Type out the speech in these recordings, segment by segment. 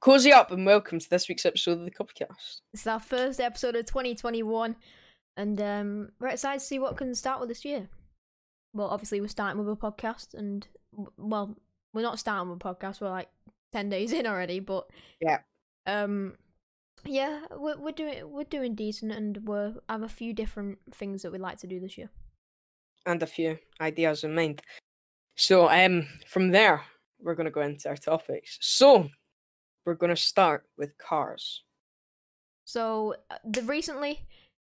Cozy up and welcome to this week's episode of the Cub Cast. It's our first episode of 2021, and um, we're excited to see what can start with this year. Well, obviously, we're starting with a podcast, and well, we're not starting with a podcast. We're like ten days in already, but Yeah. um, yeah, we're we're doing we're doing decent, and we're have a few different things that we'd like to do this year. And a few ideas in mind. So um from there, we're gonna go into our topics. So we're gonna start with cars. So uh, the recently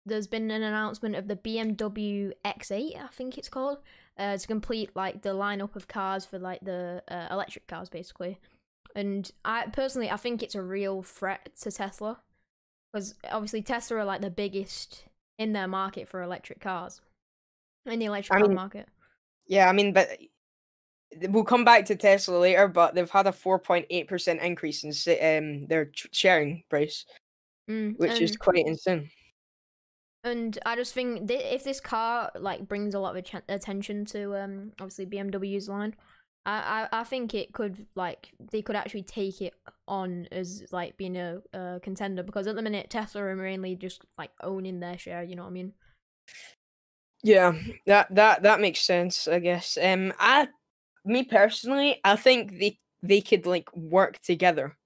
there's been an announcement of the BMW X8, I think it's called, uh, to complete like the lineup of cars for like the uh, electric cars basically. And I personally I think it's a real threat to Tesla because obviously Tesla are like the biggest in their market for electric cars in the electric I car mean- market. Yeah, I mean, but we'll come back to Tesla later, but they've had a 4.8% increase in um, their sharing price, Mm, which is quite insane. And I just think th- if this car like brings a lot of atten- attention to um obviously BMW's line, I, I I think it could like they could actually take it on as like being a, a contender because at the minute Tesla are mainly just like owning their share. You know what I mean? Yeah, that that that makes sense, I guess. Um, I, me personally, I think they they could like work together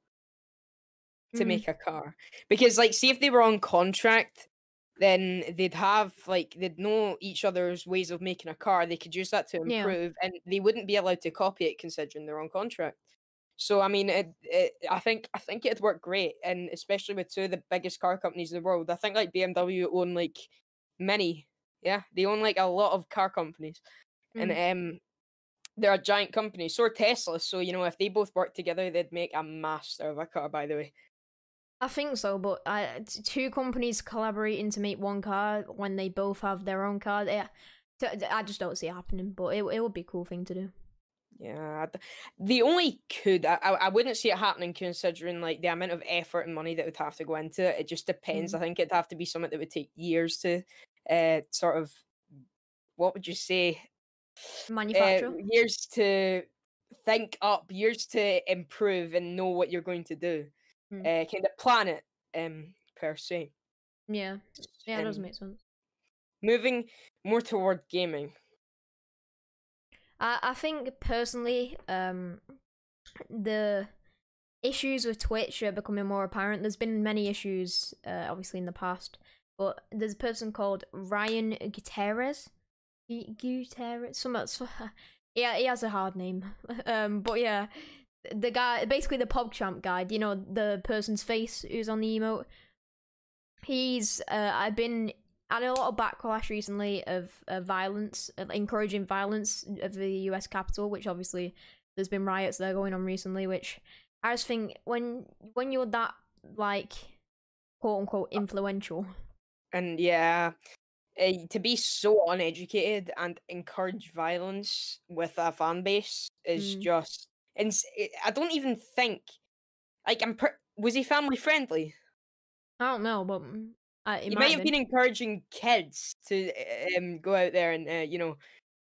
to Mm. make a car because, like, see if they were on contract, then they'd have like they'd know each other's ways of making a car. They could use that to Yeah. improve, and they wouldn't be allowed to copy it considering they're on contract. So I mean, it, it, I think I think it'd work great, and especially with two of the biggest car companies in the world. I think like BMW own like many, yeah, they own like a lot of car companies, and um, they're a giant company. So are Tesla. So you know, if they both work together, they'd make a master of a car. By the way, I think so, but t- two companies collaborating to make one car when they both have their own car, yeah, I just don't see it happening. But it it would be a cool thing to do. yeah, the only could I, I I wouldn't see it happening considering like the amount of effort and money that would have to go into it. It just depends. I think it'd have to be something that would take years to, uh, sort of, what would you say? Manufacturer. uh, years to think up, years to improve and know what you're going to do. Mm. Uh, kind of plan it, um, per se. yeah, yeah, it does Um, make sense. Moving more toward gaming. I I think personally, um, the issues with Twitch are becoming more apparent. There's been many issues, uh, obviously in the past, but there's a person called Ryan Gutierrez. Gu- Gutierrez, so, yeah, he has a hard name. um, but yeah, the guy, basically the PogChamp guy. You know the person's face who's on the emote. He's uh, I've been had a lot of backlash recently of uh, violence, uh, encouraging violence of the U.S. Capitol, which obviously there's been riots there going on recently. Which I just think when when you're that like quote unquote influential, And yeah, uh, to be so uneducated and encourage violence with a fan base is Mm. just. Ins- I- I don't even think. Like, I'm. Per- was he family friendly? I don't know, but I, it he might might have been encouraging kids to uh, um, go out there and uh, you know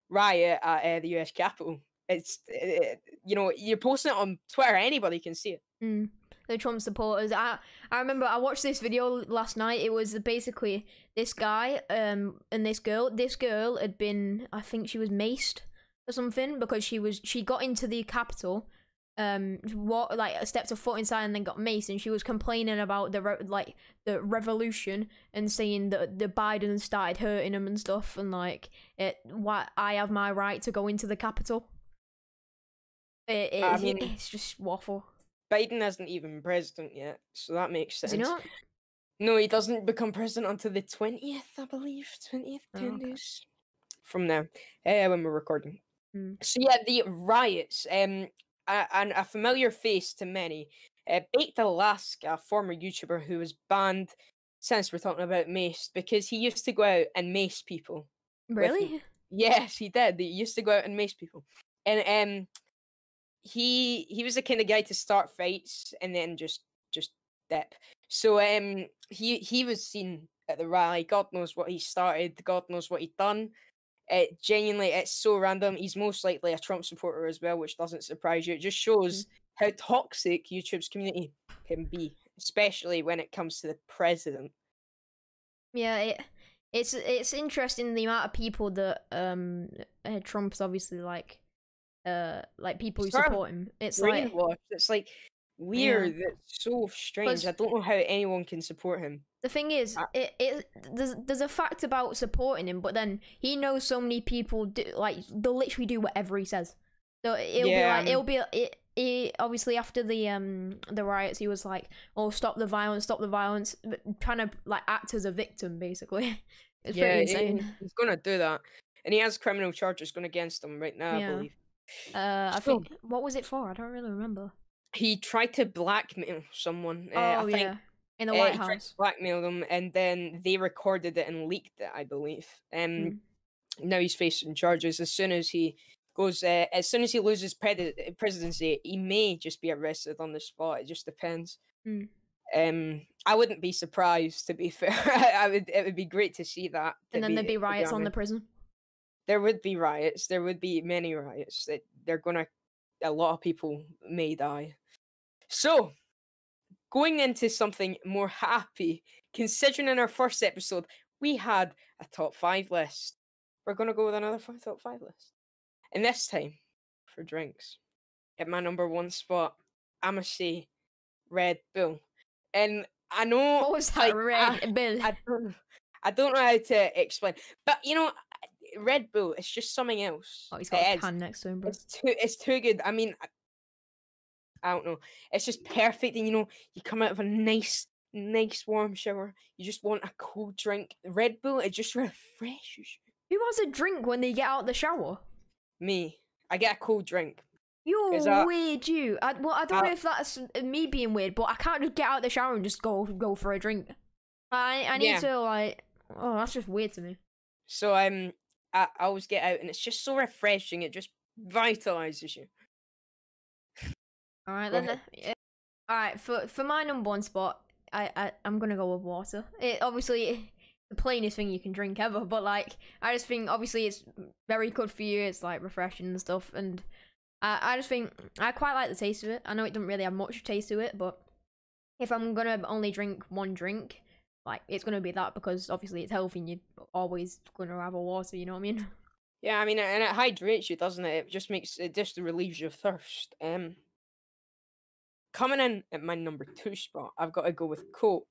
riot at uh, the U.S. Capitol. It's uh, you know you're posting it on Twitter. Anybody can see it. Mm, the Trump supporters. I I remember I watched this video last night. It was basically this guy um and this girl. This girl had been I think she was maced or something because she was she got into the Capitol. Um, what like stepped a foot inside and then got maced, and she was complaining about the re- like the revolution and saying that the Biden started hurting them and stuff, and like it. Why I have my right to go into the Capitol. It, it, I mean- it's just waffle. Biden isn't even president yet, so that makes sense. Is he not? No, he doesn't become president until the twentieth, I believe. Twentieth, Oh, ten okay. days from now, uh, when we're recording. Mm. So yeah, the riots. Um, and a familiar face to many. Uh, Baked Alaska, a former YouTuber who was banned since we're talking about mace because he used to go out and mace people. Really? Yes, he did. He used to go out and mace people, and um, he he was the kind of guy to start fights and then just just dip. So um, he he was seen at the rally. God knows what he started. God knows what he'd done. It genuinely, it's so random. He's most likely a Trump supporter as well, which doesn't surprise you. It just shows how toxic YouTube's community can be, especially when it comes to the president. Yeah, it, it's it's interesting the amount of people that um uh, Trump's obviously like uh like people who support him. It's like It's like weird. It's so strange. I don't know how anyone can support him. the thing is, I- it, it there's there's a fact about supporting him, but then he knows so many people do like they'll literally do whatever he says. So it'll Yeah, be like um, it'll be it, it obviously after the um the riots he was like oh stop the violence stop the violence trying to like act as a victim basically. It's yeah, pretty he- he's gonna do that, and he has criminal charges going against him right now. Yeah. I believe Uh, I So- think what was it for? I don't really remember. he tried to blackmail someone. uh, oh I think yeah, in the Uh, White he tried House. to blackmail them, and then they recorded it and leaked it, I believe. Um, Mm. now he's facing charges. As soon as he goes, uh, as soon as he loses pred- presidency, he may just be arrested on the spot. It just depends. Mm. Um, I wouldn't be surprised to be fair. I would. It would be great to see that. And then there'd be riots on the prison. There would be riots. There would be many riots. That they're gonna. A lot of people may die. So, going into something more happy, considering in our first episode we had a top five list, we're gonna go with another top five list, and this time for drinks, at my number one spot, I must say, Red Bull, and I know What was like, that red bill? I don't, I don't know how to explain, but you know, Red Bull, it's just something else. oh, he's It got a is. can next to him, bro. It's too it's too good. I mean, I, I don't know. It's just perfect, and you know, you come out of a nice, nice warm shower. You just want a cool drink. Red Bull, it just refreshes you. Who has a drink when they get out the shower? Me, I get a cool drink. You're that- weird, you. I, well, I don't know Uh, if that's me being weird, but I can't just get out of the shower and just go go for a drink. I I need Yeah. to like. Oh, that's just weird to me. So um, I, I always get out, and it's just so refreshing. It just vitalizes you. All right, then. uh. All right, for for my number one spot, I, I I'm gonna go with water. It obviously the plainest thing you can drink ever, but like I just think obviously it's very good for you. It's like refreshing and stuff, and I I just think I quite like the taste of it. I know it doesn't really have much taste to it, but if I'm gonna only drink one drink, like it's gonna be that because obviously it's healthy and you're always gonna have a water. You know what I mean? Yeah, I mean, and it hydrates you, doesn't it? It just makes it just relieves your thirst. Um, coming in at my number two spot, I've got to go with Coke.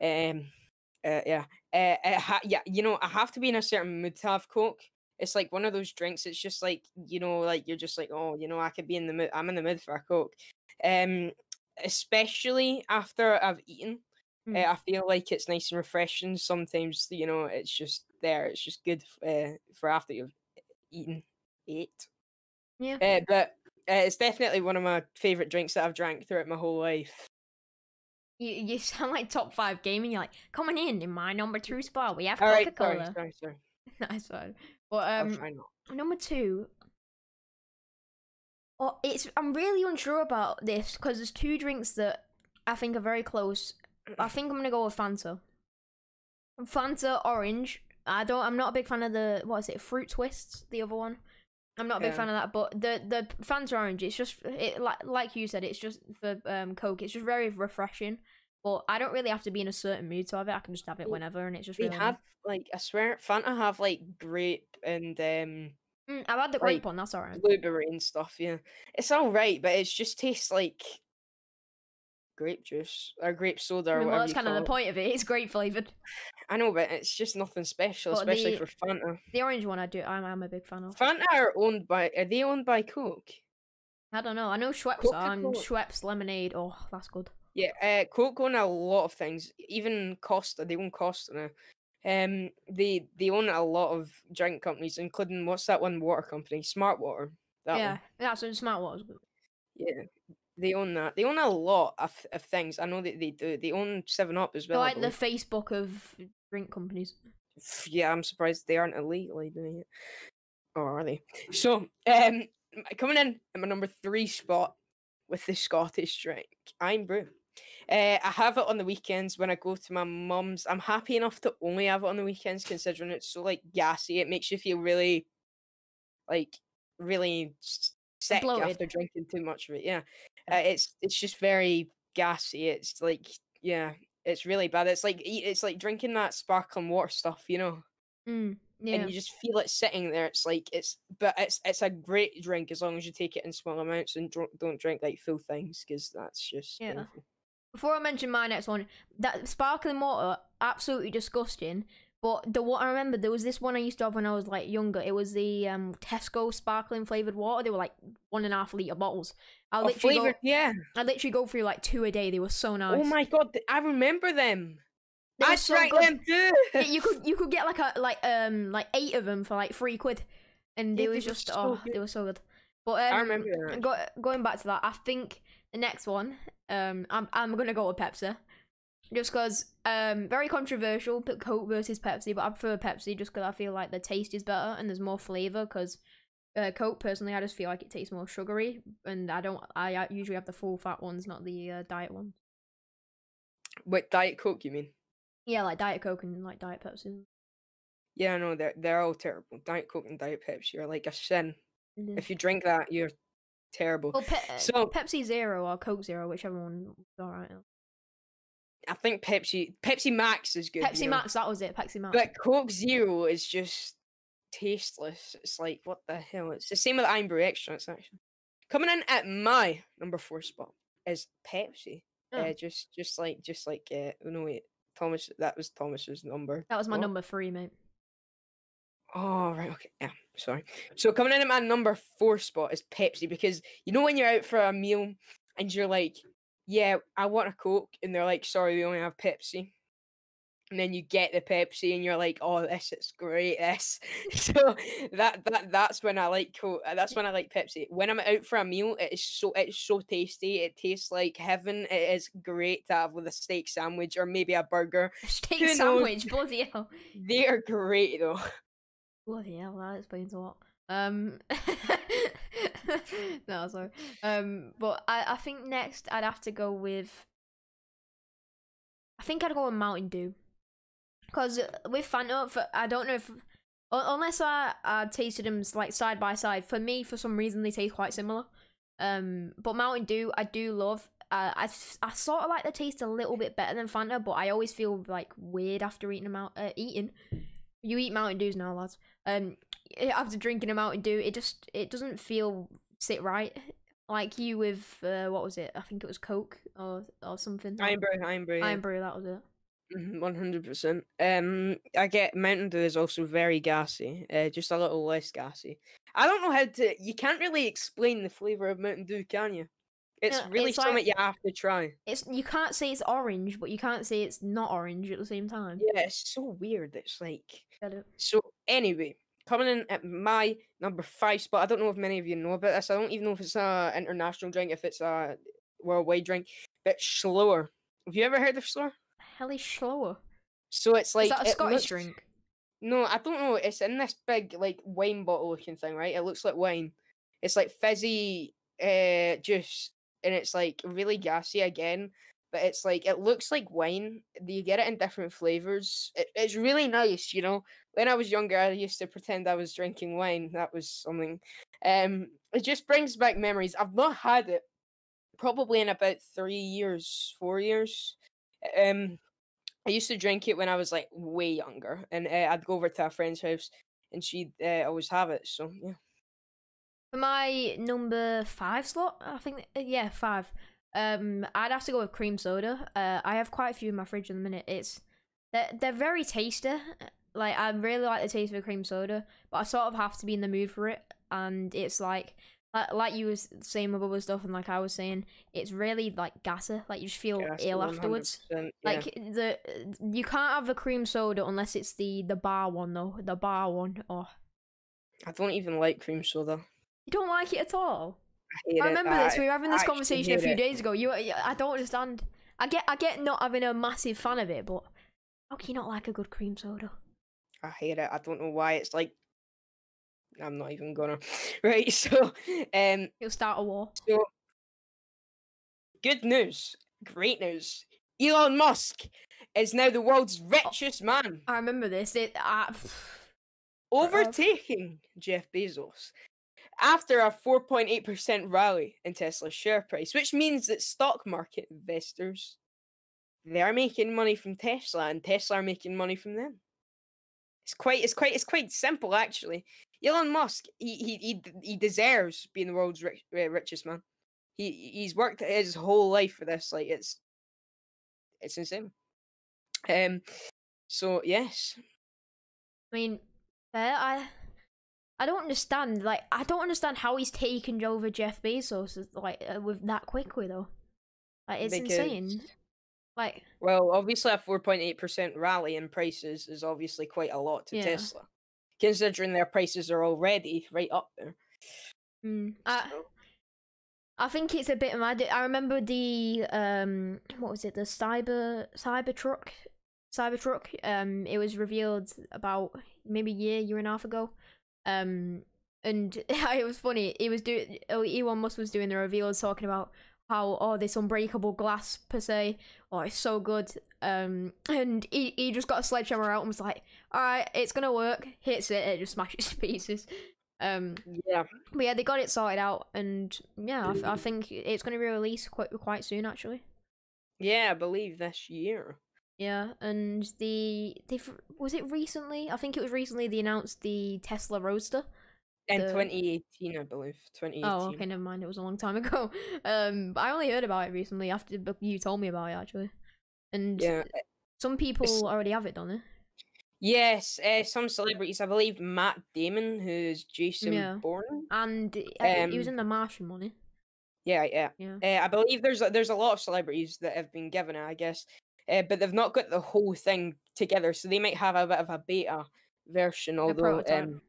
Um, uh, yeah, uh, ha- yeah, you know, I have to be in a certain mood to have Coke. It's like one of those drinks. It's just like you know, like you're just like, oh, you know, I could be in the mood. I'm in the mood for a Coke. Um, especially after I've eaten. Mm. Uh, I feel like it's nice and refreshing. Sometimes, you know, it's just there. It's just good uh, for after you've eaten, ate. Yeah. Uh, but uh, it's definitely one of my favorite drinks that I've drank throughout my whole life. You you sound like top five gaming. You're like coming in in my number two spot. We have Coca sorry, Cola. sorry, sorry. nice one. But um, number two. Oh, it's I'm really unsure about this because there's two drinks that I think are very close. I think I'm gonna go with Fanta. Fanta orange. I don't. I'm not a big fan of the what is it? Fruit twists. The other one. I'm not a big Yeah. fan of that. But the the Fanta orange. It's just it like like you said. It's just for um Coke. It's just very refreshing. But I don't really have to be in a certain mood to have it. I can just have it whenever, and it's just really. nice. have like I swear, Fanta have like grape and um Mm, I've had the like, grape one. That's alright. blueberry and stuff. Yeah, it's all right, but it just tastes like grape juice or grape soda I or mean, well, whatever that's kind of the it. point of it. It's grape flavored. I know, but it's just nothing special, But especially the- for Fanta. The orange one, I do. I'm, I'm a big fan of. Fanta are owned by. Are they owned by Coke? I don't know. I know Schweppes are, and. Schweppes lemonade. Oh, that's good. Yeah, uh, Coke own a lot of things. Even Costa, they own Costa now. Um, they they own a lot of drink companies, including what's that one water company, Smart Water. That yeah, one. that's smart was. good. Yeah, they own that. They own a lot of, of things. I know that they do. They own Seven Up as well. Like the. Facebook of drink companies. Yeah, I'm surprised they aren't illegally doing it. Or are they? So, um, coming in at my number three spot with the Scottish drink, Irn-Bru. Uh, I have it on the weekends when I go to my mum's. I'm happy enough to only have it on the weekends, considering it's so like gassy. It makes you feel really, like, really sick Bloated. after drinking too much of it. Yeah. Uh, it's it's just very gassy. It's like yeah, it's really bad. It's like it's like drinking that sparkling water stuff, you know. Mm, yeah. and you just feel it sitting there. It's like it's, but it's it's a great drink as long as you take it in small amounts and dr- don't drink like full things because that's just Yeah. painful. Before I mention my next one, that sparkling water, absolutely disgusting. But the what I remember there was this one I used to have when I was like younger. It was the um, Tesco sparkling flavored water. They were like one and a half liter bottles. I Oh, literally flavored, go, yeah. I literally go through like two a day. They were so nice. Oh my god, I remember them. They I so drank good. them too. You could you could get like a like um like eight of them for like three quid, and they Yeah, were just so oh good. they were so good. But um, I remember. Go, going back to that, I think the next one, um, I'm I'm gonna go with Pepsi, just because um, very controversial, Coke versus Pepsi, but I prefer Pepsi just because I feel like the taste is better and there's more flavor. Because uh, Coke personally, I just feel like it tastes more sugary, and I don't. I usually have the full fat ones, not the uh, diet ones. With Diet Coke, you mean? Yeah, like Diet Coke and like Diet Pepsi. Yeah, I know they're they're all terrible. Diet Coke and Diet Pepsi are like a sin. Yeah. If you drink that, you're terrible. Well, Pe- So- Pepsi Zero or Coke Zero, whichever one was alright. I think Pepsi Pepsi Max is good. Pepsi you know, Max, that was it. Pepsi Max. But Coke Zero is just tasteless. It's like what the hell? It's the same with Irn-Bru Extra. It's actually coming in at my number four spot is Pepsi. Oh. Uh, just just like just like uh, no wait Thomas that was Thomas's number. that was my number three, mate. Oh right okay yeah sorry. So coming in at my number four spot is Pepsi because you know when you're out for a meal and you're like yeah I want a Coke and they're like sorry we only have Pepsi. And then you get the Pepsi, and you're like, "Oh, this is great!" This, so that that that's when I like Coke. uh, That's when I like Pepsi. When I'm out for a meal, it is so it's so tasty. It tastes like heaven. It is great to have with a steak sandwich or maybe a burger. Steak Who knows? sandwich, bloody hell. They are great though. Bloody hell, that explains a lot. Um, no, sorry. Um, but I, I think next I'd have to go with. I think I'd go with Mountain Dew, because with Fanta, for, I don't know if unless I I tasted them like side by side. For me, for some reason, they taste quite similar. Um, but Mountain Dew, I do love. Uh, I, I sort of like the taste a little bit better than Fanta, but I always feel like weird after eating them out. Uh, eating, you eat Mountain Dews now, lads. Um, after drinking a Mountain Dew, it just it doesn't feel sit right. Like you with uh, what was it? I think it was Coke or or something. Irn-Bru, Iron Brew. Irn-Bru, that was it. One hundred percent. Um, I get Mountain Dew is also very gassy. Uh, just a little less gassy. I don't know how to. You can't really explain the flavor of Mountain Dew, can you? It's No, really it's something like- you have to try. It's you can't say it's orange, but you can't say it's not orange at the same time. Yeah, it's so weird. It's like it? so. Anyway, coming in at my number five spot. I don't know if many of you know about this. I don't even know if it's a international drink, if it's a worldwide drink. But Schloer. Have you ever heard of Schloer? Hell is Schloer. So it's like Is that a Scottish looks- drink? No, I don't know. It's in this big like wine bottle looking thing, right? It looks like wine. It's like fizzy uh juice and it's like really gassy again, but it's like it looks like wine. You get it in different flavors. It, it's really nice, you know. When I was younger, I used to pretend I was drinking wine. That was something. Um, it just brings back memories. I've not had it probably in about three years, four years. Um, I used to drink it when I was like way younger, and uh, I'd go over to a friend's house, and she'd uh, always have it. So yeah, For my number five slot, I think uh, yeah five. Um, I'd have to go with cream soda. Uh, I have quite a few in my fridge in the minute. It's they're they're very tasty. Like I really like the taste of cream soda, but I sort of have to be in the mood for it. And it's like like, you was saying with other stuff, and like I was saying, it's really like gasser. Like you just feel yeah, ill afterwards. yeah. Like the you can't have the cream soda unless it's the the bar one though. The bar one. Oh, I don't even like cream soda. you don't like it at all. I, hate I it. remember this. I We were having this actually conversation a few it. days ago. You, I don't understand. I get, I get not having a massive fan of it, but how can you not like a good cream soda? I hate it. I don't know why. It's like I'm not even gonna. Right. So, um, It'll start a war. so good news, great news. Elon Musk is now the world's oh, richest man, I remember this. It, uh, I, uh, uh. overtaking Jeff Bezos. after a 4.8% rally in Tesla's share price, which means that stock market investors they're making money from Tesla and Tesla are making money from them. It's quite it's quite it's quite simple actually. Elon Musk he he he, he deserves being the world's rich, richest man. He he's worked his whole life for this like it's it's insane. Um so yes. I mean, I I don't understand. Like, I don't understand how he's taken over Jeff Bezos like uh, with that quickly though. Like, it's because, insane. Like, well, obviously a four point eight percent rally in prices is obviously quite a lot to yeah. Tesla, considering their prices are already right up there. Mm, I, I think it's a bit. I remember the um, what was it? The cyber cyber Cybertruck, Cybertruck. Um, it was revealed about maybe a year, year and a half ago um, and it was funny. He was doing. Oh, Elon Musk was doing the reveals, talking about how oh this unbreakable glass per se, oh it's so good. Um, and he he just got a sledgehammer out and was like, all right, it's gonna work. Hits it, it just smashes to pieces. Um, yeah. But yeah, they got it sorted out, and yeah, I, I think it's gonna be released quite quite soon actually. Yeah, I believe this year. Yeah, and the they was it recently? I think it was recently they announced the Tesla Roadster. In the... 2018, I believe. 2018. Oh, okay, never mind. It was a long time ago. Um, I only heard about it recently after you told me about it, actually. And yeah, some people it's... already have it, don't they? Yes, uh, some celebrities. I believe Matt Damon, who's Jason yeah. Bourne, and um, he was um in The Martian, wasn't? Yeah, yeah. yeah. Uh, I believe there's there's a lot of celebrities that have been given it. I guess uh, but they've not got the whole thing together, so they might have a bit of a beta version. Although, um,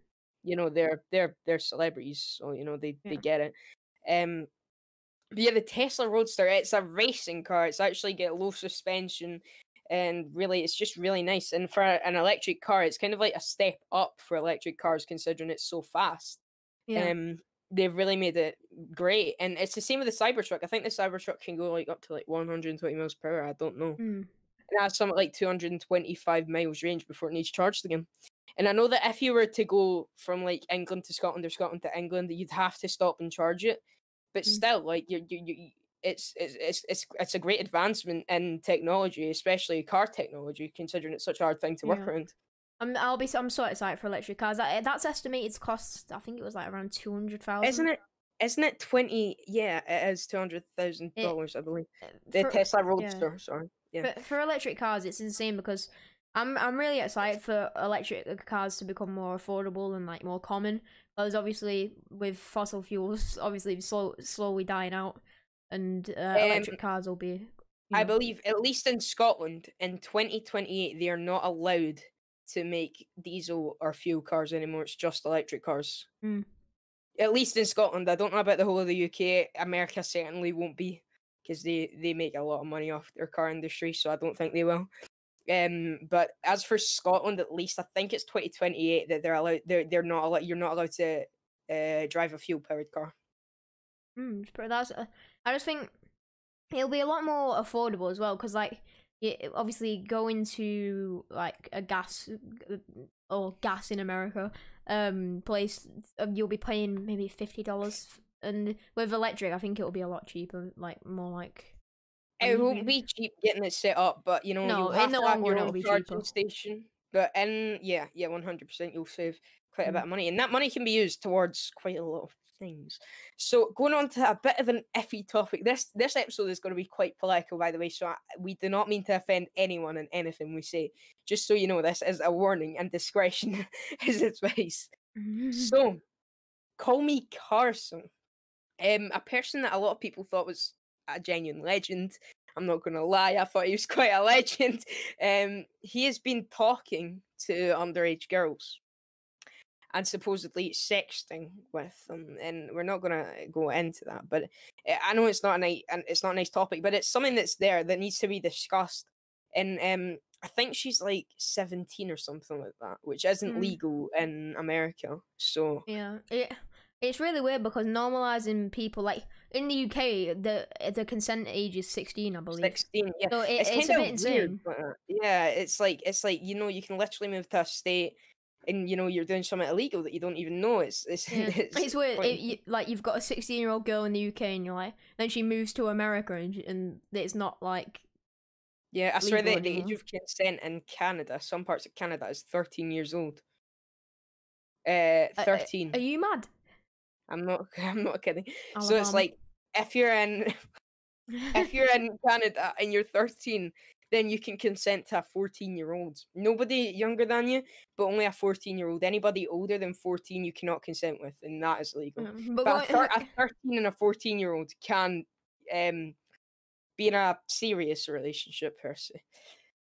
you know, they're they're they're celebrities, so you know they yeah. they get it. Um, but yeah, the Tesla Roadster, it's a racing car. It's actually got low suspension, and really, it's just really nice. And for an electric car, it's kind of like a step up for electric cars, considering it's so fast. Yeah. Um, they've really made it great. And it's the same with the Cybertruck. I think the Cybertruck can go like up to like 120 miles per hour. I don't know. Mm. It has something like 225 miles range before it needs charged again. And I know that if you were to go from like England to Scotland or Scotland to England, you'd have to stop and charge it. But mm. still, like you, you, you, it's, it's it's it's it's a great advancement in technology, especially car technology, considering it's such a hard thing to work around. I'm I'll be I'm so excited for electric cars. That, that's estimated to cost. I think it was like around two hundred thousand. Isn't it? Isn't it twenty? Yeah, it is two hundred thousand dollars, I believe. Uh, the for, Tesla Roadster. Yeah. Sorry. Yeah. For, for electric cars, it's insane because I'm I'm really excited for electric cars to become more affordable and like more common. Because obviously, with fossil fuels, obviously slow, slowly dying out, and uh, um, electric cars will be. I believe, at least in Scotland, in 2028, they are not allowed to make diesel or fuel cars anymore. It's just electric cars. Mm. At least in Scotland. I don't know about the whole of the UK. America certainly won't be because they, they make a lot of money off their car industry, so I don't think they will. Um, but as for Scotland, at least I think it's 2028 that they're allowed. They're they're not allowed. You're not allowed to uh, drive a fuel powered car. Mm, that's. Uh, I just think it'll be a lot more affordable as well because like it, obviously going to like a gas uh, or gas in America um place um, you'll be paying maybe fifty dollars and with electric I think it'll be a lot cheaper like more like it won't be cheap getting it set up but you know no, you'll have in the your own charging station but in yeah yeah 100% you'll save quite a bit mm. of money and that money can be used towards quite a lot of things. So going on to a bit of an iffy topic. This this episode is going to be quite political, by the way. So I, we do not mean to offend anyone in anything we say. Just so you know, this is a warning, and discretion is advice. so, call me Carson. Um, a person that a lot of people thought was a genuine legend. I'm not going to lie, I thought he was quite a legend. Um, he has been talking to underage girls and supposedly sexting with them. And we're not gonna go into that, but eh, I know it's not a nice and it's not a nice topic, but it's something that's there that needs to be discussed. And um, I think she's like 17 or something like that, which isn't mm. legal in America. So yeah, it it's really weird because normalizing people like in the UK, the the consent age is 16, I believe. 16, yeah. So it, it's, it's a bit insane. Weird, yeah, it's like it's like you know you can literally move to a state and you know you're doing something illegal that you don't even know. It's it's Yeah. it's, It's weird. It, you, like you've got a 16 year old girl in the UK, and you're like, then she moves to America, and and it's not like yeah, I swear the, age of consent in Canada, some parts of Canada, is 13 years old. Uh, uh, 13. Are you mad? I'm not. I'm not kidding. So it's like if you're in if you're in Canada and you're 13, then you can consent to a 14 year old. Nobody younger than you, but only a 14 year old. Anybody older than 14, you cannot consent with, and that is legal. Mm, but But a, thir- a 13 and a 14 year old can um, be in a serious relationship, per se.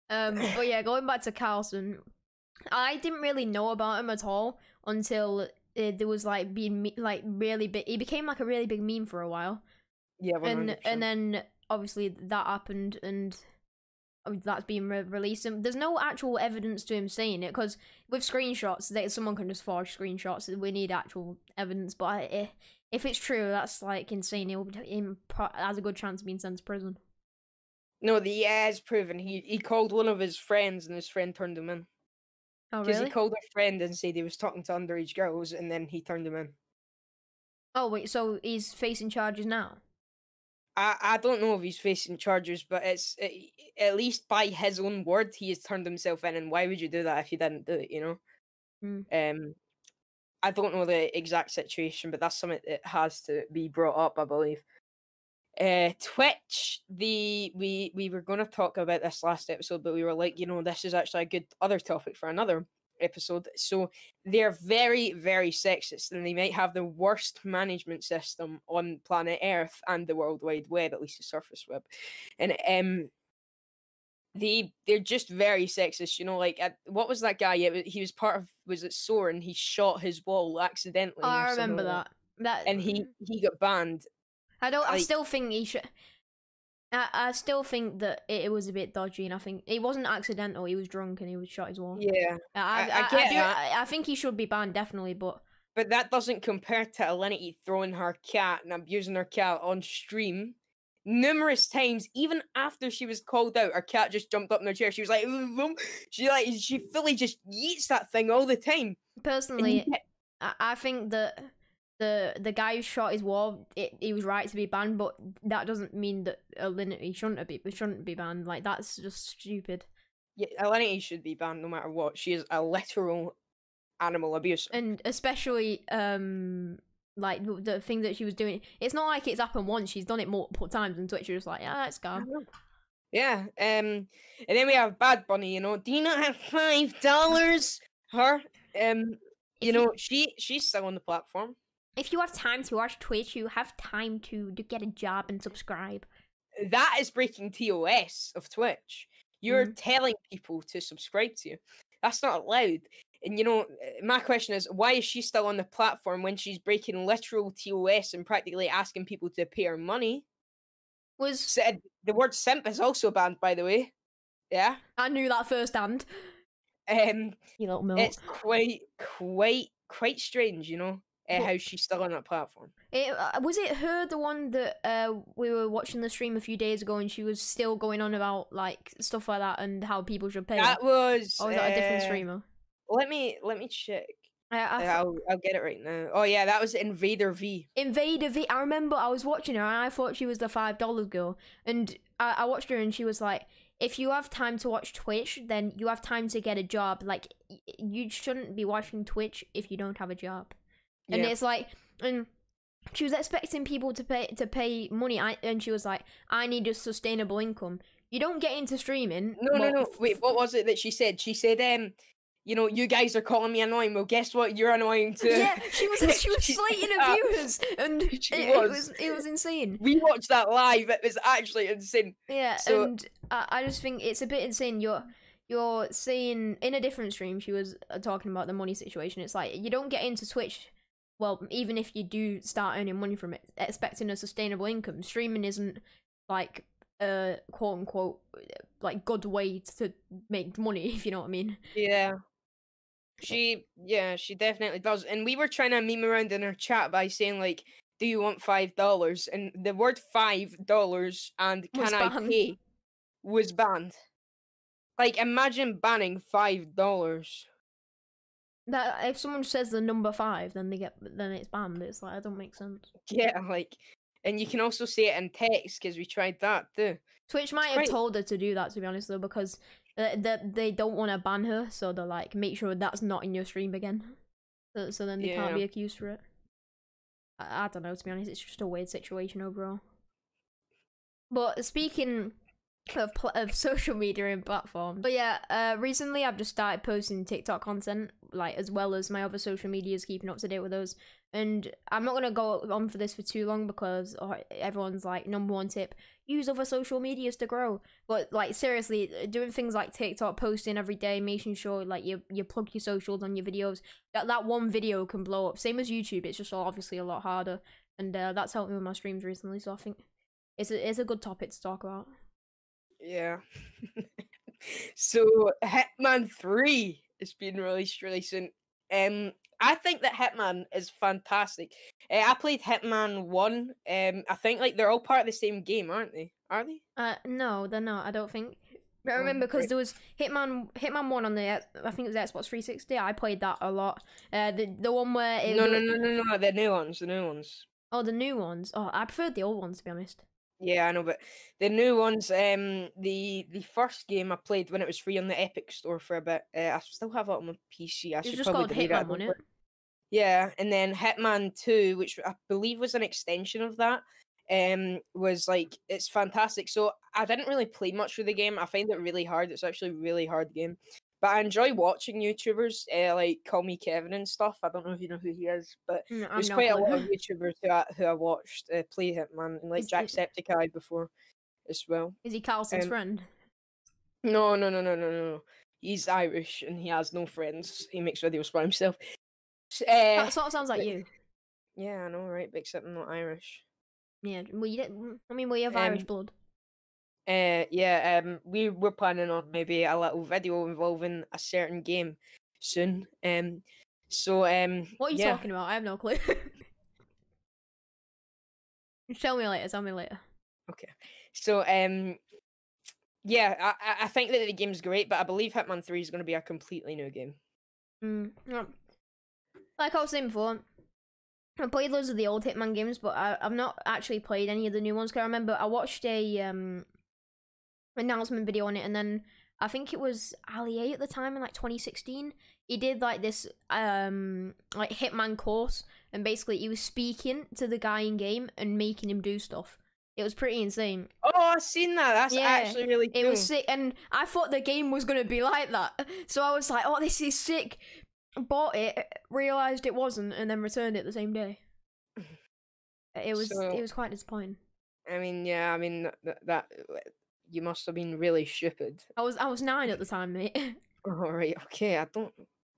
Um, but yeah, going back to Carson, I didn't really know about him at all until uh, there was like being like really big. He became like a really big meme for a while, Yeah, 100%. and and then obviously that happened, and mean, that's being re- released. And there's no actual evidence to him saying it because with screenshots, they, someone can just forge screenshots. We need actual evidence, but I, eh, if it's true, that's like insane. He'll be him pro- has a good chance of being sent to prison. no, the yeah, is proven. He he called one of his friends, and his friend turned him in Oh because really? he called a friend and said he was talking to underage girls, and then he turned him in. oh wait, so he's facing charges now. I, I don't know if he's facing charges, but it's it, at least by his own word, he has turned himself in. And why would you do that if you didn't do it? You know. Mm. Um, I don't know the exact situation, but that's something that has to be brought up, I believe. Uh, Twitch, the we we were going to talk about this last episode, but we were like, you know, this is actually a good other topic for another episode. So they're very, very sexist, and they might have the worst management system on planet Earth and the World Wide Web, at least the surface web. And um, they they're just very sexist. You know, like uh, what was that guy? Yeah, he was part of was it Soren? He shot his wall accidentally. Oh, I remember that. That and he he got banned. I don't. I still think he should. I, I still think that it, it was a bit dodgy, and I think it wasn't accidental. He was drunk and he was shot his wall. Yeah, I, I- I, I I, get do, that. I, think he should be banned definitely, but but that doesn't compare to Alinity throwing her cat and abusing her cat on stream numerous times. Even after she was called out, her cat just jumped up in her chair. She was like, "Vroom, vroom." she like she fully just yeets that thing all the time. Personally, get- I, I think that the the guy who shot his wall, it, he was right to be banned, but that doesn't mean that Alinity shouldn't be shouldn't be banned. Like that's just stupid. yeah, Alinity should be banned no matter what. She is a literal animal abuse. and especially um like the, the thing that she was doing it's not like it's happened once she's done it multiple times and twitch is just like yeah that's gone. Yeah. Um and then we have Bad Bunny, you know. Do you not have five dollars? Her. Um you you- know, she she's still on the platform. If you have time to watch twitch you have time to, to get a job and subscribe That is breaking TOS of Twitch. You're telling people to subscribe to you. That's not allowed. And you know, uh, my question is, why is she still on the platform when she's breaking literal TOS and practically asking people to pay her money? was Said the word simp is also banned, by the way. Yeah. i knew that firsthand Um, you little milk it's quite, quite, quite strange, you know, uh, how she's still on that platform. it, uh, was it her the one that uh we were watching the stream a few days ago and she was still going on about like stuff like that and how people should pay? That was. or was that a different uh, streamer Let me let me check. I, Uh, th- I'll I'll get it right now. Oh yeah, that was Invader V. Invader V. I remember I was watching her and I thought she was the five dollars girl, and I, I watched her and she was like, "If you have time to watch Twitch, then you have time to get a job. Like, y- you shouldn't be watching Twitch if you don't have a job." And Yeah. it's like, and she was expecting people to pay to pay money, I, and she was like, "I need a sustainable income." You don't get into streaming. No, no, no. Wait, what was it that she said? She said, um, you know, you guys are calling me annoying. Well, guess what? You're annoying too. Yeah, she was she was slating her viewers, and it, She it was. it was insane. We watched that live. It was actually insane. Yeah, So- and I, I just think it's a bit insane. You're you're saying in a different stream, she was uh, talking about the money situation. It's like you don't get into Twitch. Well, even if you do start earning money from it, expecting a sustainable income, streaming isn't like a quote unquote like good way to make money. If you know what I mean. Yeah. Uh, she, yeah, she definitely does. And we were trying to meme around in our chat by saying like, "Do you want five dollars?" And the word five dollars and "Can I pay?" was banned. Like, imagine banning five dollars. That if someone says the number five, then they get then it's banned. It's like it don't make sense. Yeah, like, and you can also say it in text because we tried that too. Twitch might have quite- told her to do that to be honest though, because uh, they they don't want to ban her, so they're like make sure that's not in your stream again. So, so then they Yeah. can't be accused for it. I, I don't know. To be honest, it's just a weird situation overall. But speaking of of social media and platforms, but yeah, uh, recently I've just started posting TikTok content, like as well as my other social medias, keeping up to date with those. And I'm not gonna go on for this for too long because uh, everyone's like number one tip: use other social medias to grow. But like seriously, uh, doing things like TikTok, posting every day, making sure like you you plug your socials on your videos. That that one video can blow up. Same as YouTube, it's just obviously a lot harder. And uh, that's helped me with my streams recently. So I think it's a it's a good topic to talk about. Yeah. so Hitman Three is being released really soon. Um, I think that Hitman is fantastic. Uh, I played Hitman One. Um, I think like they're all part of the same game, aren't they? Are they? Uh, no, they're not. I don't think. I Oh, remember because there was Hitman Hitman One on the I think it was Xbox 360. I played that a lot. Uh, the the one where it, No, the- no, no, no, no. The new ones. The new ones. Oh, the new ones. Oh, I preferred the old ones to be honest. Yeah, I know, but the new ones, um, the the first game I played when it was free on the Epic Store for a bit. Uh, I still have it on my PC. I should just probably called delete it. Hitman, wasn't it? Yeah, and then Hitman Two, which I believe was an extension of that, um, was like it's fantastic. So I didn't really play much of the game. I find it really hard. It's actually a really hard game, but I enjoy watching YouTubers uh, like Call Me Kevin and stuff. I don't know if you know who he is, but Mm, I'm there's quite a lot of YouTubers who I, who I watched uh, play Hitman and like Jacksepticeye before as well. Is he Carson's um, friend? No, no, no, no, no, no. He's Irish and he has no friends. He makes videos by himself. Uh, That sort of sounds like but- you. yeah, I know, right? But except I'm not Irish. Yeah. Well, you didn't. I mean, you have Irish Um, blood. Uh, yeah, um, we were planning on maybe a little video involving a certain game soon. Um, so um, What are you yeah. talking about? I have no clue. Tell me later. Tell me later. Okay. So um, yeah, I I- think that the game's great, but I believe Hitman Three is going to be a completely new game. Mm, yeah. Like I was saying before, I played loads of the old Hitman games, but I, I've not actually played any of the new ones. Cause I remember I watched a um announcement video on it, and then I think it was Ali A at the time in like 2016. He did like this um like Hitman course, and basically he was speaking to the guy in game and making him do stuff. It was pretty insane. Oh, I've seen that. That's Yeah, actually really cool. It was sick, and I thought the game was gonna be like that. So I was like, "Oh, this is sick." Bought it, realized it wasn't, and then returned it the same day. It was So- it was quite disappointing. I mean, yeah, I mean that, that you must have been really stupid. I was I was nine at the time, mate. All right, okay. I don't.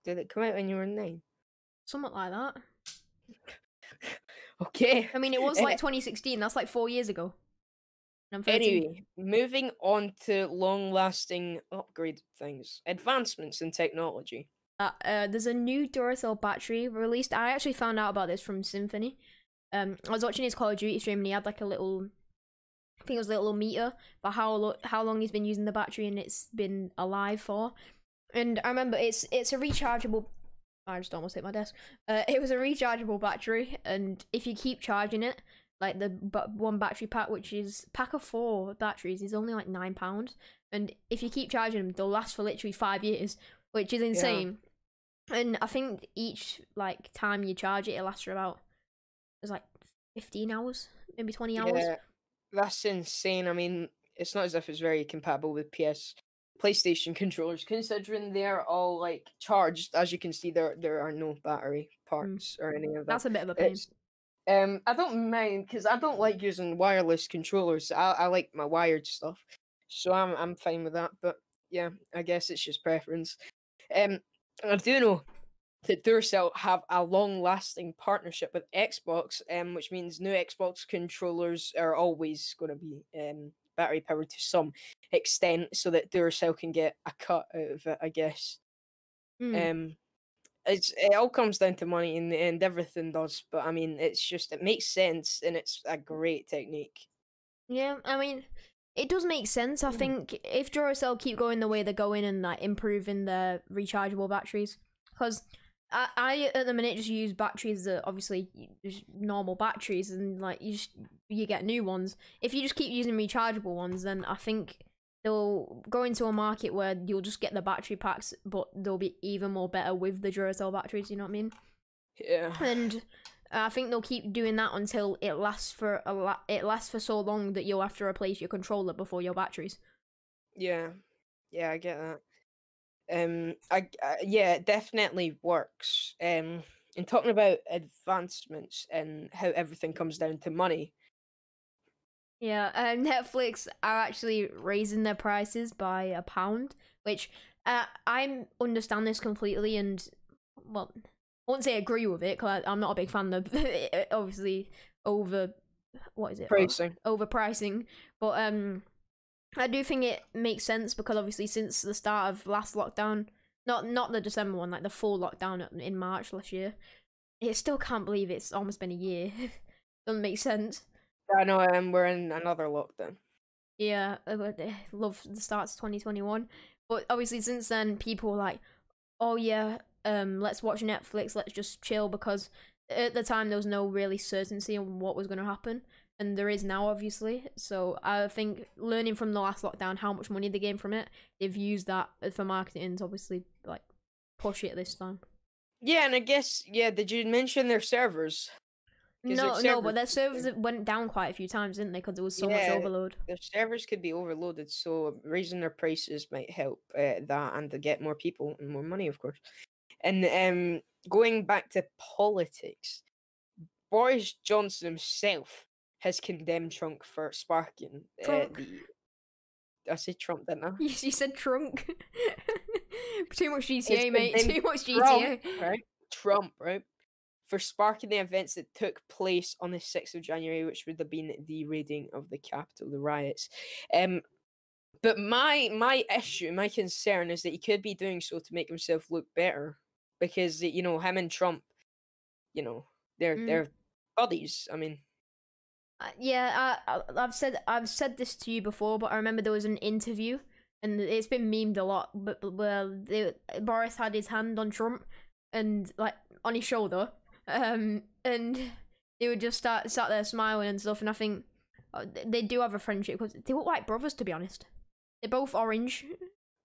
Did it come out when you were nine? Something like that. Okay. I mean, it was Eh. like 2016. That's like four years ago. Anyway, moving on to long-lasting upgrade things, advancements in technology. Uh, uh, there's a new Duracell battery released. I actually found out about this from Symfuhny. Um, I was watching his Call of Duty stream and he had like a little, I think it was a little meter for how lo- how long he's been using the battery and it's been alive for. And I remember it's it's a rechargeable. I just almost hit my desk. Uh, it was a rechargeable battery, and if you keep charging it, like the one battery pack, which is pack of four batteries, is only like nine pounds. And if you keep charging them, they'll last for literally five years, which is insane. And I think each like time you charge it, it lasts for about it's like fifteen hours, maybe twenty hours. Yeah, that's insane. I mean, it's not as if it's very compatible with PS, PlayStation controllers, considering they're all like charged. As you can see, there there are no battery parts or any of that. That's a bit of a pain. It's, um, I don't mind because I don't like using wireless controllers. I, I like my wired stuff, so I'm I'm fine with that. But yeah, I guess it's just preference. Um, I do know that Duracell have a long-lasting partnership with Xbox, um, which means new Xbox controllers are always going to be um battery powered to some extent, so that Duracell can get a cut out of it. I guess. Mm. Um, it's it all comes down to money in the end. Everything does, but I mean, it's just it makes sense and it's a great technique. Yeah, I mean, it does make sense. I Mm. think if Duracell keep going the way they're going and like improving their rechargeable batteries, because I, I at the minute just use batteries that obviously just normal batteries and like you just you get new ones. If you just keep using rechargeable ones, then I think they'll go into a market where you'll just get the battery packs, but they'll be even more better with the Duracell batteries. You know what I mean? Yeah. And I think they'll keep doing that until it lasts for a la- it lasts for so long that you'll have to replace your controller before your batteries. Yeah, yeah, I get that. Um, I, I yeah, it definitely works. Um, and talking about advancements and how everything comes down to money. Yeah, um, Netflix are actually raising their prices by a pound, which uh, I understand this completely, and well, I won't say agree with it because I'm not a big fan of obviously over what is it Pricing. overpricing, but um, I do think it makes sense because obviously since the start of last lockdown, not not the December one, like the full lockdown in March last year, it still can't believe it's almost been a year. Doesn't make sense. I know, um, we're in another lockdown. Yeah, I eh, love the starts 2021. But obviously since then people were like, "Oh yeah, um let's watch Netflix, let's just chill because at the time there was no really certainty on what was going to happen and there is now obviously. So I think learning from the last lockdown how much money they gained from it, they've used that for marketing to obviously like push it this time. Yeah, and I guess yeah. Did you mention their servers No, no, but their servers went down quite a few times, didn't they? Because there was so Yeah. much overload. Their servers could be overloaded, so raising their prices might help uh, that and to get more people and more money, of course. And um, going back to politics, Boris Johnson himself has condemned Trump for sparking uh, the. I said Trump, didn't I? You, you said trunk. Too much GTA, mate. Too much GTA. Trump, right? Trump, right? For sparking the events that took place on the 6th of January, which would have been the raiding of the Capitol, the riots. Um, but my my issue, my concern is that he could be doing so to make himself look better, because you know him and Trump, you know, they're Mm. they're buddies. I mean, Uh, yeah, I, I- I've said I've said this to you before, but I remember there was an interview, and it's been memed a lot. But but where they, Boris had his hand on Trump, and like on his shoulder, um, and they would just start sat there smiling and stuff. And I think uh, they do have a friendship because they look like brothers, to be honest. They're both orange.